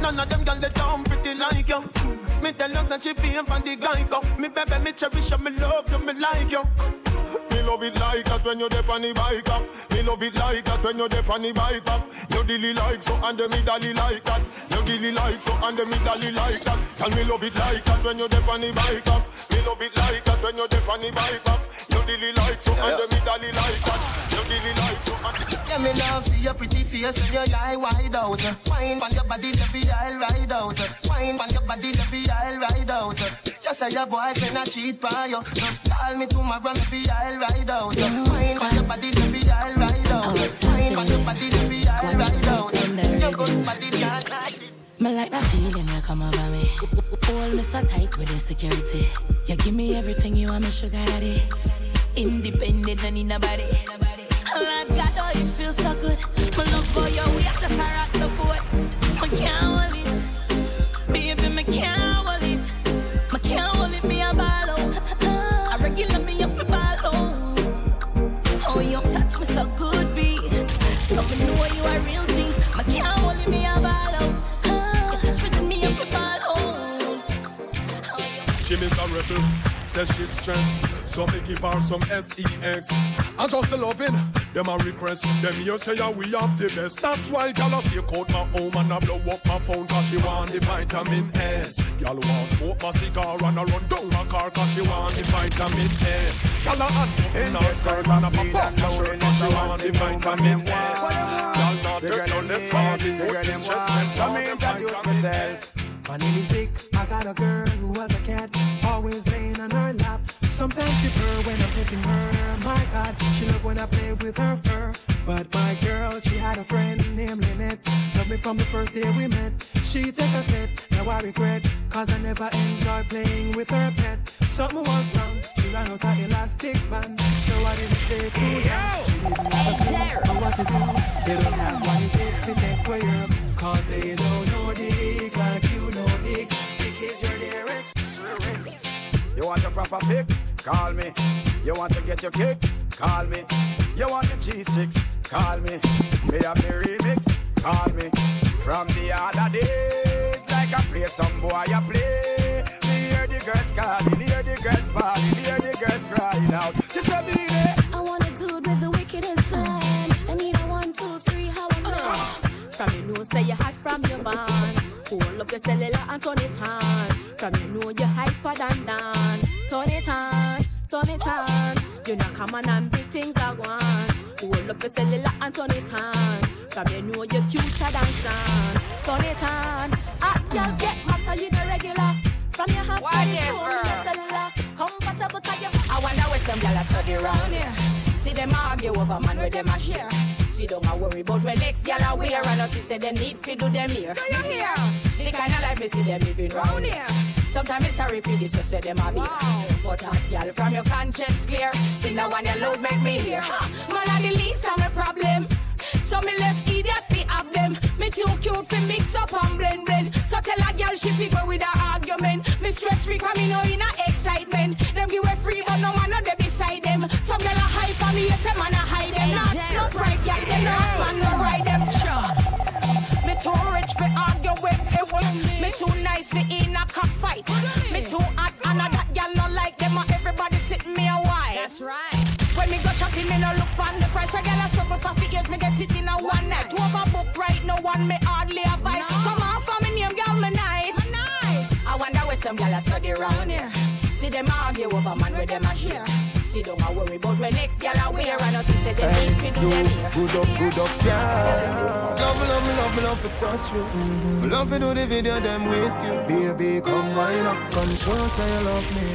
None of them girl they down pretty like you. Me tell you say she feel for the guy go. Me baby, me cherish you, me love you, me like you. Me love it like that when you dip on the bike up. Me love it like that when you dip on the bike up. You dilly like so and the me dolly like that. You dilly like so and the me dolly like that. Tell me love it like that when you dip on the bike up. Me love it like that when you dip on the bike up. You dilly like so and the me dolly like that. You dilly like so and Yeah, me love see your pretty face when your eye wide out. Wine on your body, every eye ride out. Wine on your body, every eye ride out. You say your boyfriend a cheat by you. Just call me tomorrow, every eye ride out. Wine on your body, eye ride out. Wine on your body, eye ride out. Your good body can't hide it. Me like that feeling you come over me. Hold me so tight with security. You give me everything you want, me sugar daddy. Independent, no need nobody. My God, oh, it feels so good. My love for you, we have just a rock the boat. I can't hold it, baby, me can't you a real G. Me can't hold me a ball. You touch me, me a. Jimmy's a rebel, says she's stressed. So me give her some sex. I just loving them a request. Them here say yeah, we have the best. That's why gal a stay out my home and I blow up my phone cause she want the vitamin S. Gal want smoke my cigar and I run down my car cause she want the vitamin S. Gal a hand up in her skirt and a pop up my shirt cause she want the vitamin S. Gal not take no less cause it put the stress them Let me introduce myself. My name is Dick. I got a girl who was a cat, always laying on her lap. Sometimes she purr when I'm petting her. My God, she love when I play with her fur. But my girl, she had a friend named Lynette. Loved me from the first day we met. She take a step, now I regret. Cause I never enjoyed playing with her pet. Something was wrong, she ran out her elastic band. So I didn't stay too long. She didn't have a clue on what to do. They don't have what it takes to take way up. Cause they don't know dick like you know dick. Dick is your dearest friend. You want your proper fix? Call me. You want to get your kicks? Call me. You want your cheese chicks? Call me. Me have the remix? Call me. From the other days, like I play some boy, I play. Me girls calling, hear the girls bawling, hear the girls crying out. She said, Beenie. I want a dude with the wickedest slam. I need a one, two, three, how I'm uh, From your nose, say you hot from your band. Hold up your cellular and turn it on. From your know you hyper than Dan. Turn it on, turn it on. You know come on and big things I want. Hold up your cellular and turn it on. From you know you're cuter than Sean. Turn it on. Ah, girl, get matter you the regular. From your half body, show me your cellular. Comfortable, cause you I wonder where some gyal a study round here. See them argue over man where them a share. See don't a worry about when next gyal a wear and us say they need fi do them here. Do you hear? The kind of life we see them living round here. Sometimes it's sorry for this just where them a be. But hot gyal from your conscience clear. See now when your load make me hear. Man a the least of my problem. So me left idiot fi have them. Me too cute fi mix up and blend blend. So tell a girl she fi go with her argument. Me stress free 'cause me know in a excitement. Them give way free but no man no dey beside them. Some girl a hype on me, yes a man a hide them. Not right, girl, them not man no ride them. Sure. Me too rich fi argue with everyone. Me too nice fi in a cockfight. Me too hot and a that girl no like them. Everybody sitting me a while. That's right. When me go shopping, me no look on the price. A struggle for figures, me get it in a one night. Overbook right, no one me hardly advice. Come on for me name, girl, me nice. nice. I wonder where some a study round here. See them argue over man where them a share. See don't a worry about when next girl a wear and us say they need fi do them here. Good up, good up, yeah. Love me, love me, love me, love to touch you. Me love to do the video them with you. Baby, come wind up, come show say you love me.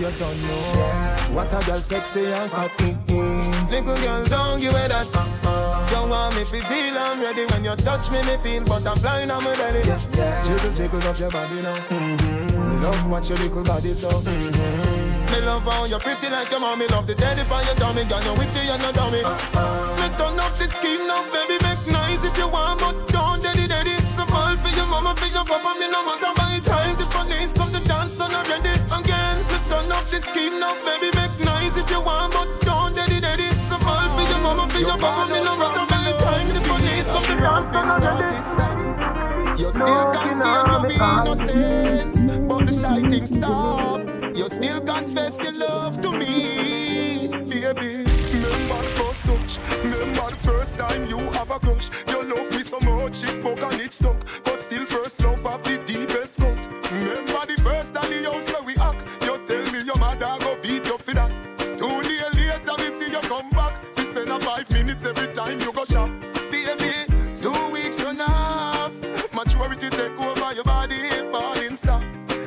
You don't know what a girl sexy and fat. mm Little girl, don't give me that. Uh-uh. You want me to feel I'm ready when you touch me, me feel butterfly on my belly. Jiggle, jiggle up your body now. Mm-hmm. Love watch your little body so. Mm-hmm. Me love how you're pretty like your mommy. Love the daddy for your dummy. Girl, you witty and no dummy. Uh-uh. Me turn up the scheme now, baby. Make nice if you want, but don't daddy daddy. So fall for your mama, for your papa. Me no matter by time the police come to dance, done already. Again, me turn up the scheme now, baby. Make nice if you want, but don't daddy daddy. So fall for your mama, for your papa. Me no matter by time the police come to dance, done already. You still contain your innocence, but the shy thing stop. You still confess your love to me, baby. Remember the first touch, remember the first time you have a crush. You love me so much, it broke and it stuck, but still first love have the deepest cut. Remember the first time the house where we act. You tell me your mother go beat you for that. Two days later, me see you come back. We spend a five minutes every time you go shop, baby. Two weeks off. Maturity take over your body, balling stop.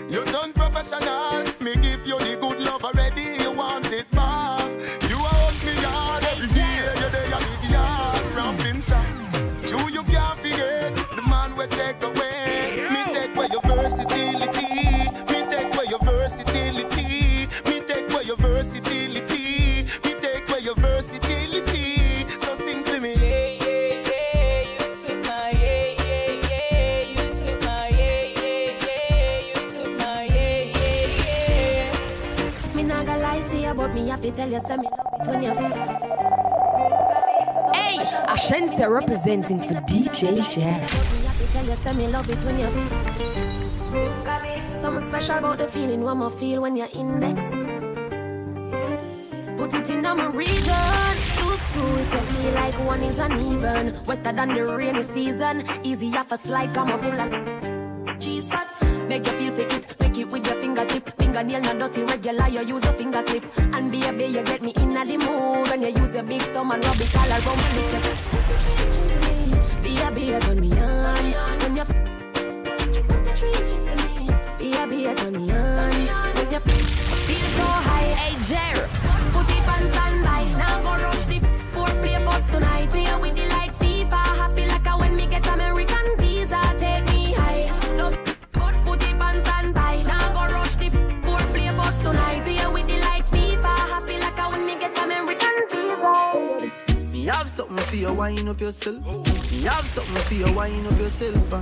You done professional. Me give tell you, me love it when you. Hey, Konshens representing for DJ Jazz. Me have to tell you, say me love it when you. Something special about the feeling one more feel when you're index. Put it in my region. Used to if you feel like one is uneven. Wetter than the rainy season. Easy off a slide, come up full of cheese pot. Make you feel fake it, make it with your. Fingernail not dirty, regular, you use a finger clip. And baby, you get me in the mood when you use your big thumb and rub it all around my lip. Baby, you turn me on when you Baby, you turn me on when you feel so high. Hey, wind up yourself. Me have something for you, wind up yourself. uh.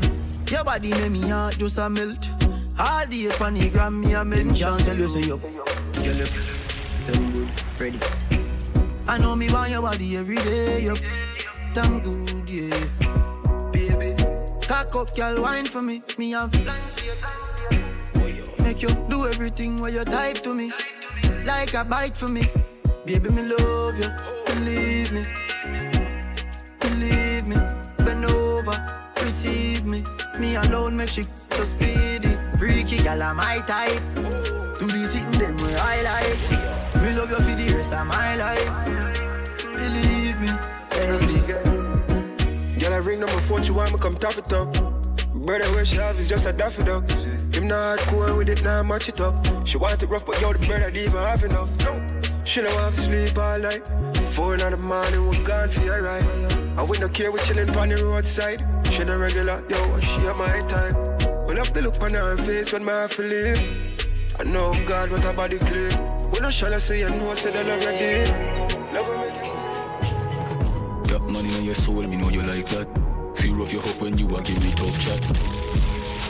Your body make me heart just a melt. All day on the gram, me a mention. Can't tell you say you, you look damn good, ready. I know me want your body every day, yup. Damn good, yeah. Baby, cock up, girl, wine for me. Me have plans for you. Oh, yo. Make make you do everything while you type to me. Like a bite for me. Baby, me love you. Believe me. Me. Alone make she so speedy. Freaky gal, I'm my type. Do the thing them way I like. Me love you for the rest of my life. Believe me. Baby. Girl, I ring number phone, she want me come top it up. Brother, where she have is just a daffy duck. Him not hardcore with it, now match it up. She want it rough, but yo, the brother didn't even have enough. She don't have to sleep all night. Four in the morning, we gone for your ride. And we don't care, we chillin' on the roadside. She no regular, yo, she a my time. We love the look on her face when my have to leave. I know God, what her body clean. We no shall I say, I know, say the love ready. Love her make it. Got money on your soul, me know you like that. Feel rough your hope when you are give me tough chat.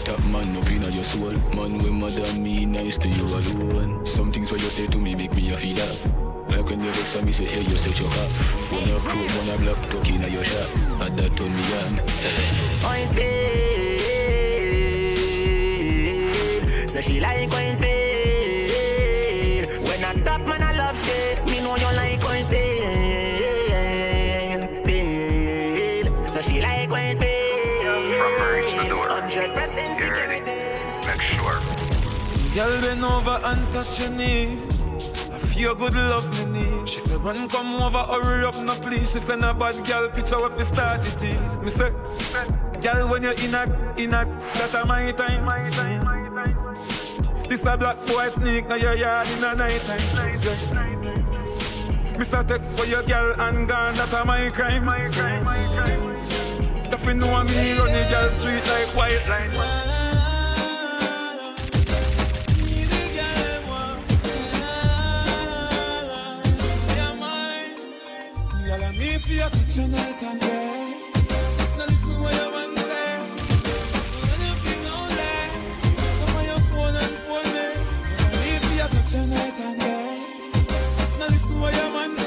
Top man up in your soul. Man, when mother me nice to you alone. Some things what you say to me make me a feel that. Like when you vex on me say, hey, you set your half. When you prove, when you block, talking at your shop. And that turn me on. Point fade. So she like point fade. When I top man, I love shit. Me know you like point fade. Fade. So she like point fade. From merge the door. Hundred percent security. Make sure. Girl, bend over and touch your knees. Feel good love me need. She said, run come over, hurry up, no please. She said, a bad girl, picture what we start it is. Me say, girl, when you're in a, in a, that a my time. This a black boy sneak, now your yard in a night time. Yes. Say, take for your girl and gone, that a my crime. My crime, my crime. If you know me, run the girl street like white line. Girl, I'm here for you to tonight and day. Now listen what your man say. When you feel lonely, come on your phone and phone me. Tonight and day. Now listen what your man say.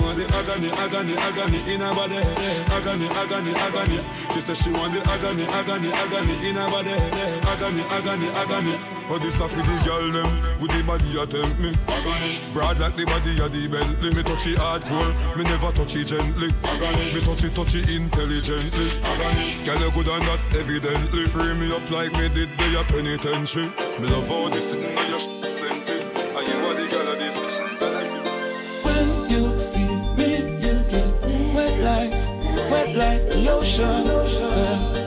want the agony, agony, agony in her body. Agony, agony, agony. She say she want the agony, agony, agony in her body. Agony, agony, agony. But this stuff for the girl them with the body a tempt me. Agony. Broad like the body of the Bentley. Me touch it hardcore, me never touch it gently. Agony. Me touch it, touch it intelligently. Agony. Girl you good and that's evidently. Free me up like me did the penitentiary. Me love how this thing me like the ocean. Yeah.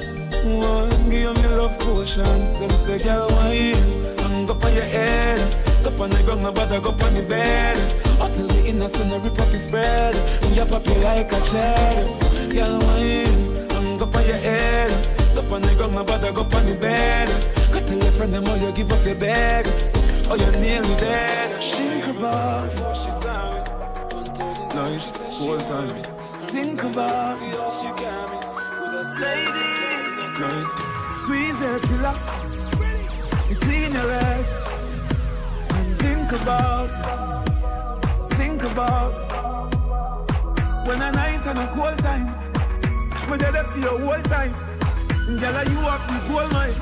One, give me love potion. Some say, girl, wine, hang up on your head. Go on the ground, nobody go on the bed. Until the innocent, every puppy spread. You puppy like a cherry. Girl, wine, hang up on your head. Go on the ground, nobody go on the bed. Go tell your friend them all you give up your bed. Oh, you're nearly dead. Think about before she saw me. Night, whole time. Think about it, all she got me. With us lady. Squeeze her pillow. You clean your legs. And think about, think about. When a night and a cold time. When they're there for your whole time. Girl, you have the gold mine.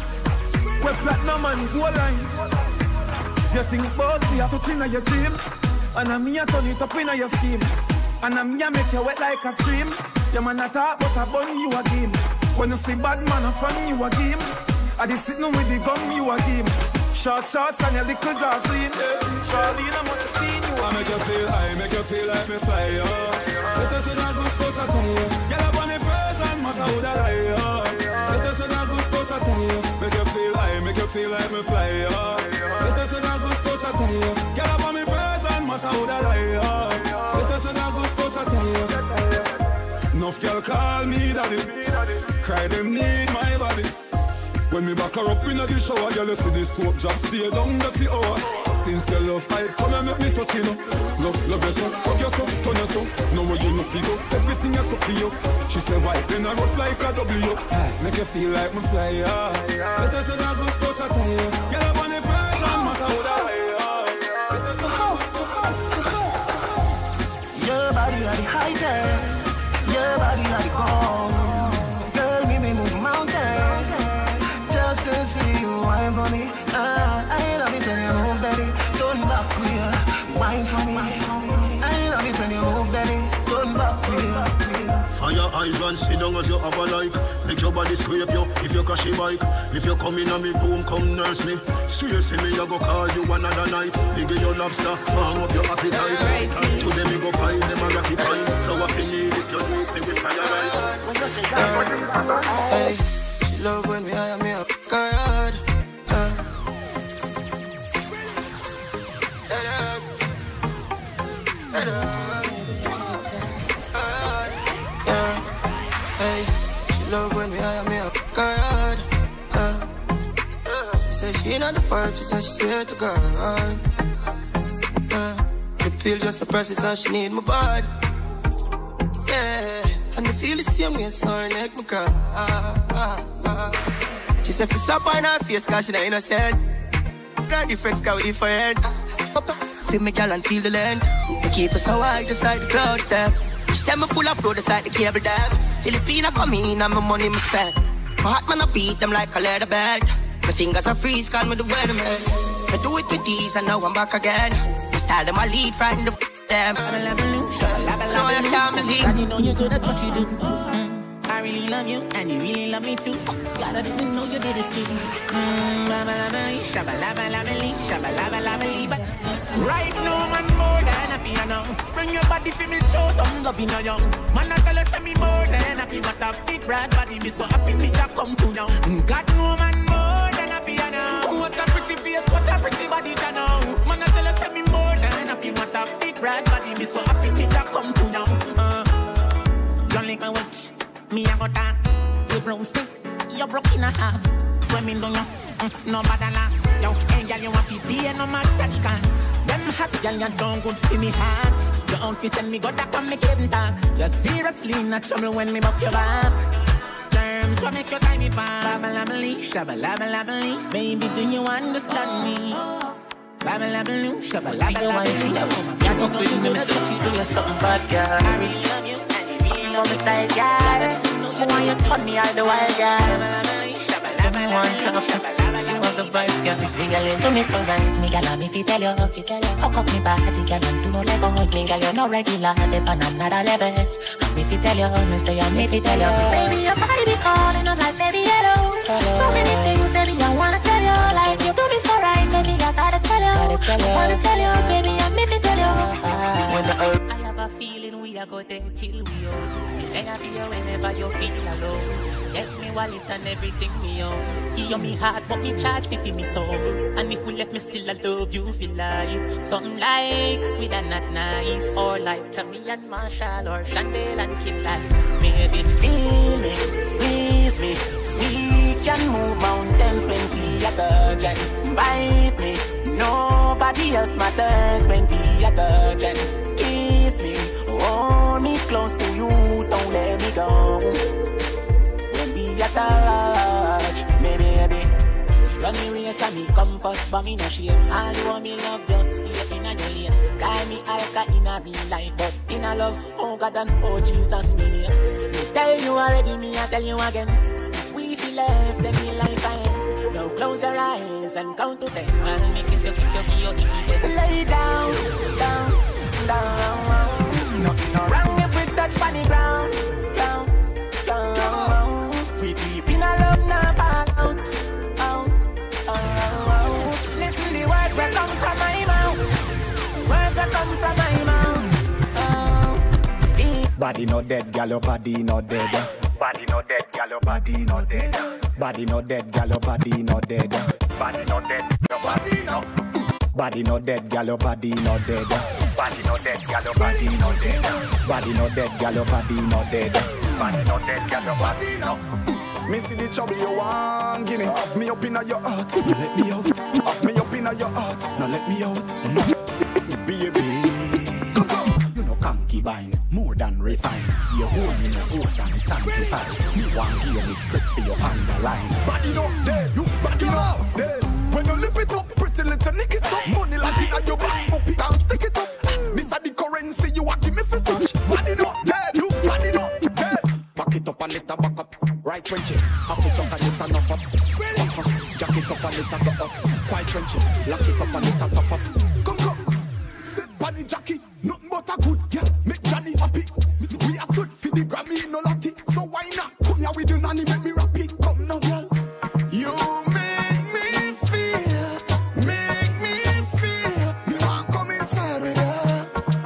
Where platinum and gold line. You think about me, I touch in your dream. And I'm I turn it up in your scheme. And I'm I make you wet like a stream. Your man a talk, but I burn you a game. When you see bad man, I fun you a game. I just sitting with the gun, you a game. Short shorts and your little Jocelyn. Charlene, I must seen you. I make you feel high, make you feel like me fly, yo. Let us in a good push, I tell you. Get up on the person, matter who that I, yo. Let us in a good push, I tell you. Make you feel high, make you feel like me fly, yo. Let us in a good push, I tell you. Get up on the person, matter who that I, yo. Enough girl call me daddy. Cry them need my body. When me back her up in the shower, girl, you see the soap drop stay down the fi hour. Since your love I come and make me touch you know. Love, love you so, fuck you so, turn you so. Know where you no fi go, everything you so for you. She say why, then I rock like a W. Make you feel like me fly, yeah. Let us in a good touch, you. Get up on the person, matter what I, and sit down as you have a like Make your body scrape you if you crash your bike. If you come in on me room, come nurse me. Swear see me, I go call you another night. Biggie your lobster, warm up your appetite. Today me go find them a rocky pine Flower fi need if you need me with fire right Hey, she love when we hire me up we hire me up card. Uh. Uh. Say she not the vibe, she said she swear to God. Uh. The pill just suppresses and she need my body. Yeah, and I feel the same way, so her neck my cry. She said, if slap in her face, cause she not innocent. Got different, cause we different. Feel me, gal, and feel the land. Keep us so high, just like the clouds, them. She said, me full of flow, just like the cable dam. Filipina come in, and my money me spend. My heart, man, I beat them like a leather belt. My fingers are freeze, call me the weatherman. I do it with ease, and now I'm back again. My style, them, I lead, frighten the f- them. No, I can't believe. And you know you're good at what you do. Mm. I really love you, and you really love me too. God, I didn't know you did it too. Mm, laba laba lee, shabba laba laba lee, shabba laba laba lee. But right now, man, more a piano. Bring your body for me, show some love in young. Man, I tell you, say me more than happy. What a big broad body, me so happy me to come to now. Mm, God, no man more than a piano. What a pretty face, what a pretty body, you know. Man, I tell you, say me more than happy. What a big broad body, me so happy me to come to now. Uh, you like my witch. Me a go down, you broomstick, you broke in a half. Me don't know, mm, no bother laugh. Yo, girl, you want to pay no matter the cost. Them hot girl, you don't good see me heart. You don't fi send me go back and make it talk. You seriously not trouble when me buck your back. Terms what make you tie me back. Babalabalee, shabalabalabalee. Baby, do you understand me? Babalabaloo, shabalabalabalee. You go feel me, me say you do you something bad, girl. I really love you, and see on the side, girl. You want you turn me all the while, girl. You want tough, girl. Me girl, you do me so right. Me girl, I'm if you tell you, you tell you. Hook up me body, girl, and do no level. Me girl, you no regular, dip on another level. If you tell you, me say I'm if you tell you. Baby, your body be calling, I'm like, baby, hello. So many things, baby, I wanna tell you. Like, you do me so right, baby, I gotta tell you. I wanna tell you, baby, I'm if you tell you. When the earth I have a feeling we are go there till we old. Me for you whenever you feel alone. Get me wallet and everything me own. Give you me heart, but me charge me for me soul. And if we left me still, I love you for life. Something like sweet and not nice, or like Tommy and Marshall, or Chandel and Kim like. Baby, feel me, squeeze me. We can move mountains when we are touching. Bite me. Nobody else matters when we are touching. Kiss me, hold me close to you, don't let me go. When we are touch, me baby. Run me race and me compass, but me no shame. All you want me love you, stay in a your lane. Call me alka in a real life, but in a love, oh God and oh Jesus, me name. Me tell you already, me I tell you again. If we feel left, then me life I end. Now close your eyes and count to ten. And me kiss you, kiss you, kiss you, if you. Lay down, down, down. Nothing no wrong if we touch the ground, Body no dead, gal, your body no dead. Body no dead, gal, your body no dead. Body no dead, gal, your body no dead. Body no dead, your body no. Body no dead, gal, your body no dead. Body no dead, gal, your body no dead. Body no dead, gal, your body no dead. Body no dead, gal, your body no. Me see the trouble you want, give me. Have me up inna your heart, now let me out. Have me up inna your heart, now let me out. More than refined. You hold me in a horse and sanctified. Me want give you respect for your underline. Body no dead, you body no dead. When you lift it up, pretty little nicky stuff. Money like it and you back up it and stick it up. This are the currency you want give me for such. Body no dead, you body no dead. Back it up and let her back up. Right when she Up it up and let her knock up. Back up. Jack it up and let her go up. Quite when she Lock it up and let her top up. Come come. Sit on the. Nothing but a good yeah. Make Johnny happy. The Grammy no lotty. So why not come here with the nanny make me rap it. Come now girl. You make me feel, make me feel. Me want come inside with ya.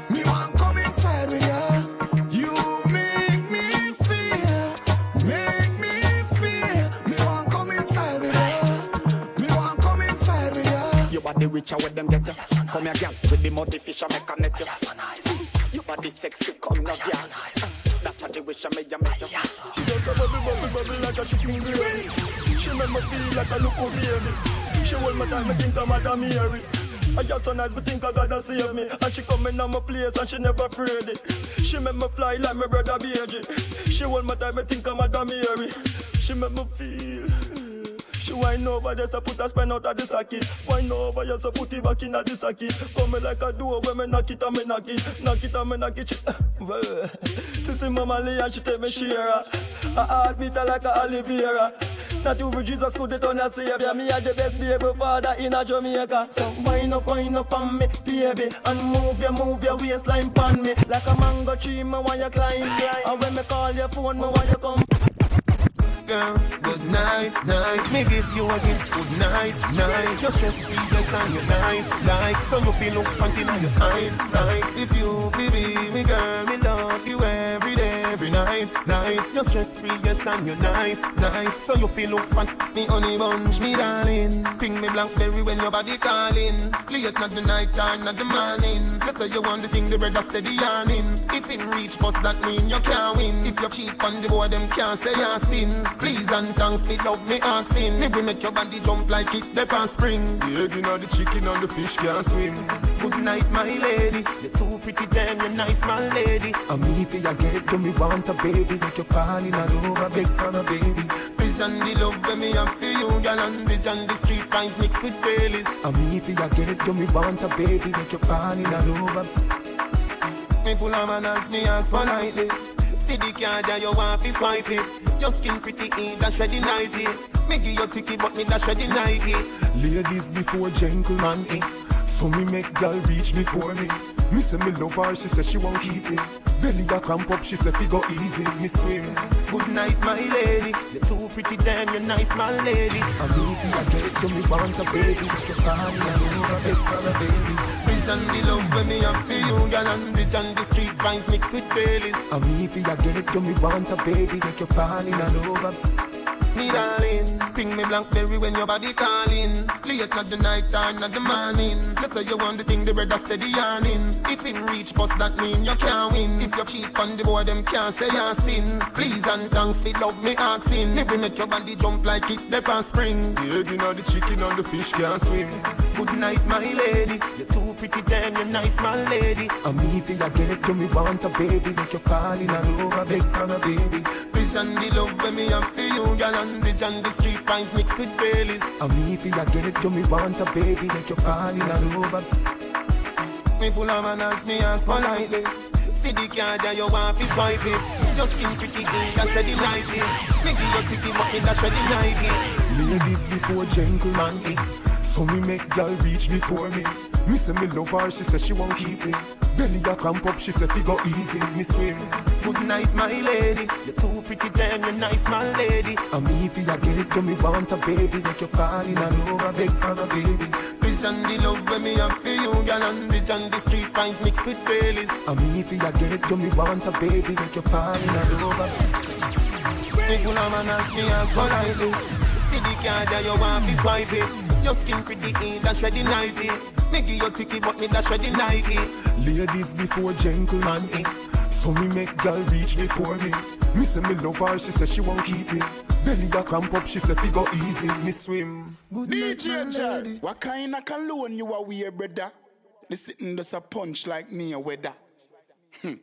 Me want come inside with ya. You make me feel, make me feel. Me want come inside with ya. Me want come inside with ya. You body richer with them get ya. Come here, girl, with the muddy fish I make a net ya. You body sexy, come now, girl. That's how the wish I make ya make ya. She just a bubble, bubble, bubble like a chicken gravy. She make me feel like a local baby. She hold my time, me think I'm Madam Mary. I got so nice, but think I gotta save me. And she come in on my place and she never afraid it. She make me fly like my brother BG. She hold my time, me think I'm Madam Mary. She make me feel. She wine over there, so put a spin out of the saki. Wine over here, so put it back in the saki. Come like a door when me knock it and me knock it. Knock it and me knock it. Sissy mama Lee and she tell me share her. I heart beat like a Oliveira. Not you Jesus could on a savior. Me are the best baby father in a Jamaica. So wine up, wine up on me, baby. And move your, move your waistline pon me. Like a mango tree, me want you climb. And when me call your phone, me want you come. Girl, good night, night. Me give you a kiss, good night, night. Your stress yes, and you're nice, like. So you feel look in your eyes, like. If you feel me, girl, me love you every day, every night, night. Your stress free, yes, and you're nice, nice. So you feel look fun, me honey bunch, me darling. Ping me blackberry when your body calling. Play it not the night time, not the morning. You say you want the thing, the bread steady yarning. If it reach post, that mean you can't win. If you're cheap on the boy, them can't say you're sin. Please and thanks, me love me asking. Me will make your body jump like it the past spring. The egg the chicken and the fish can't swim. Good night, my lady. You're too pretty, damn, you're nice, my lady. I'm for your get to me want a baby. Make you fall in love, a beg for a baby. Vision the love when me have for you, girl, and vision the street vibes mixed with Baileys. I'm for your get to me want a baby. Make you fall in love. Me full of manners, me ask politely. See the card that you want fi swipe it. Your skin pretty in that shreddy nighty. Eh. Me give you ticky, but me that shreddy Nike. Eh. Ladies before gentlemen, eh. So me make girl reach before me. Me say me love her, she say she won't keep it. Belly a cramp up, she say fi go easy. Me swim. Good night, my lady. You're too pretty, damn, you're nice, my lady. I'm easy, I get to me want a baby. You in love, beg for baby. Vision the love when me have for you, girl, and vision the street vibes mixed with Baileys. I'm easy, I get to me want a baby. Make you fall in love. Me darling, ping me blackberry when your body calling. Play it at the night time, not the morning. You say you want the thing, the bread that's steady yarning. If it reach post, that mean you can't win. If you're cheap on the board, them can't say you're sin. Please and thanks, fit love me asking. Me we make your body jump like it the past spring. The egg inna the chicken and the fish can't swim. Good night, my lady. You're too pretty, damn, you're nice, my lady. I'm for your get to me want a baby. Make you fall in love, a beg for a baby. Vision the love when me have for you, girl, and vision the street vibes mixed with Baileys. I'm me for your get to me want a baby. Make you fall in love. Me full of manners, me ask politely. See the card that you want fi swipe it. Your skin pretty clean, that's ready nighty. Me give you ticky, but me that's ready nighty. Ladies before gentlemen. So me make girl reach before me. Me say me love her, she say she won't keep it. Belly a cramp up, she say fi go easy. Me swim. Good night, my lady. You're too pretty, damn, you're nice, my lady. I'm me fi a get to me want a baby. Make you fall in love, a beg for a baby. Vision the love when me have for you, girl, and the and the street vibes mixed with Baileys. I mean, if you get you, me want a baby, make you fall in love. Me full of man ask me politely See the that you want to swipe it Your skin pretty clean, that's ready nighty Me give you but me dash ready Nike Ladies before gentlemen eh. So me make girl reach before me Me say me love her, she say she won't keep it Belly a cramp up, she say fi go easy Me swim Good DJ Chad, what kind of cologne you are wear, brother? The sitting does a punch like me a weather. Hmm.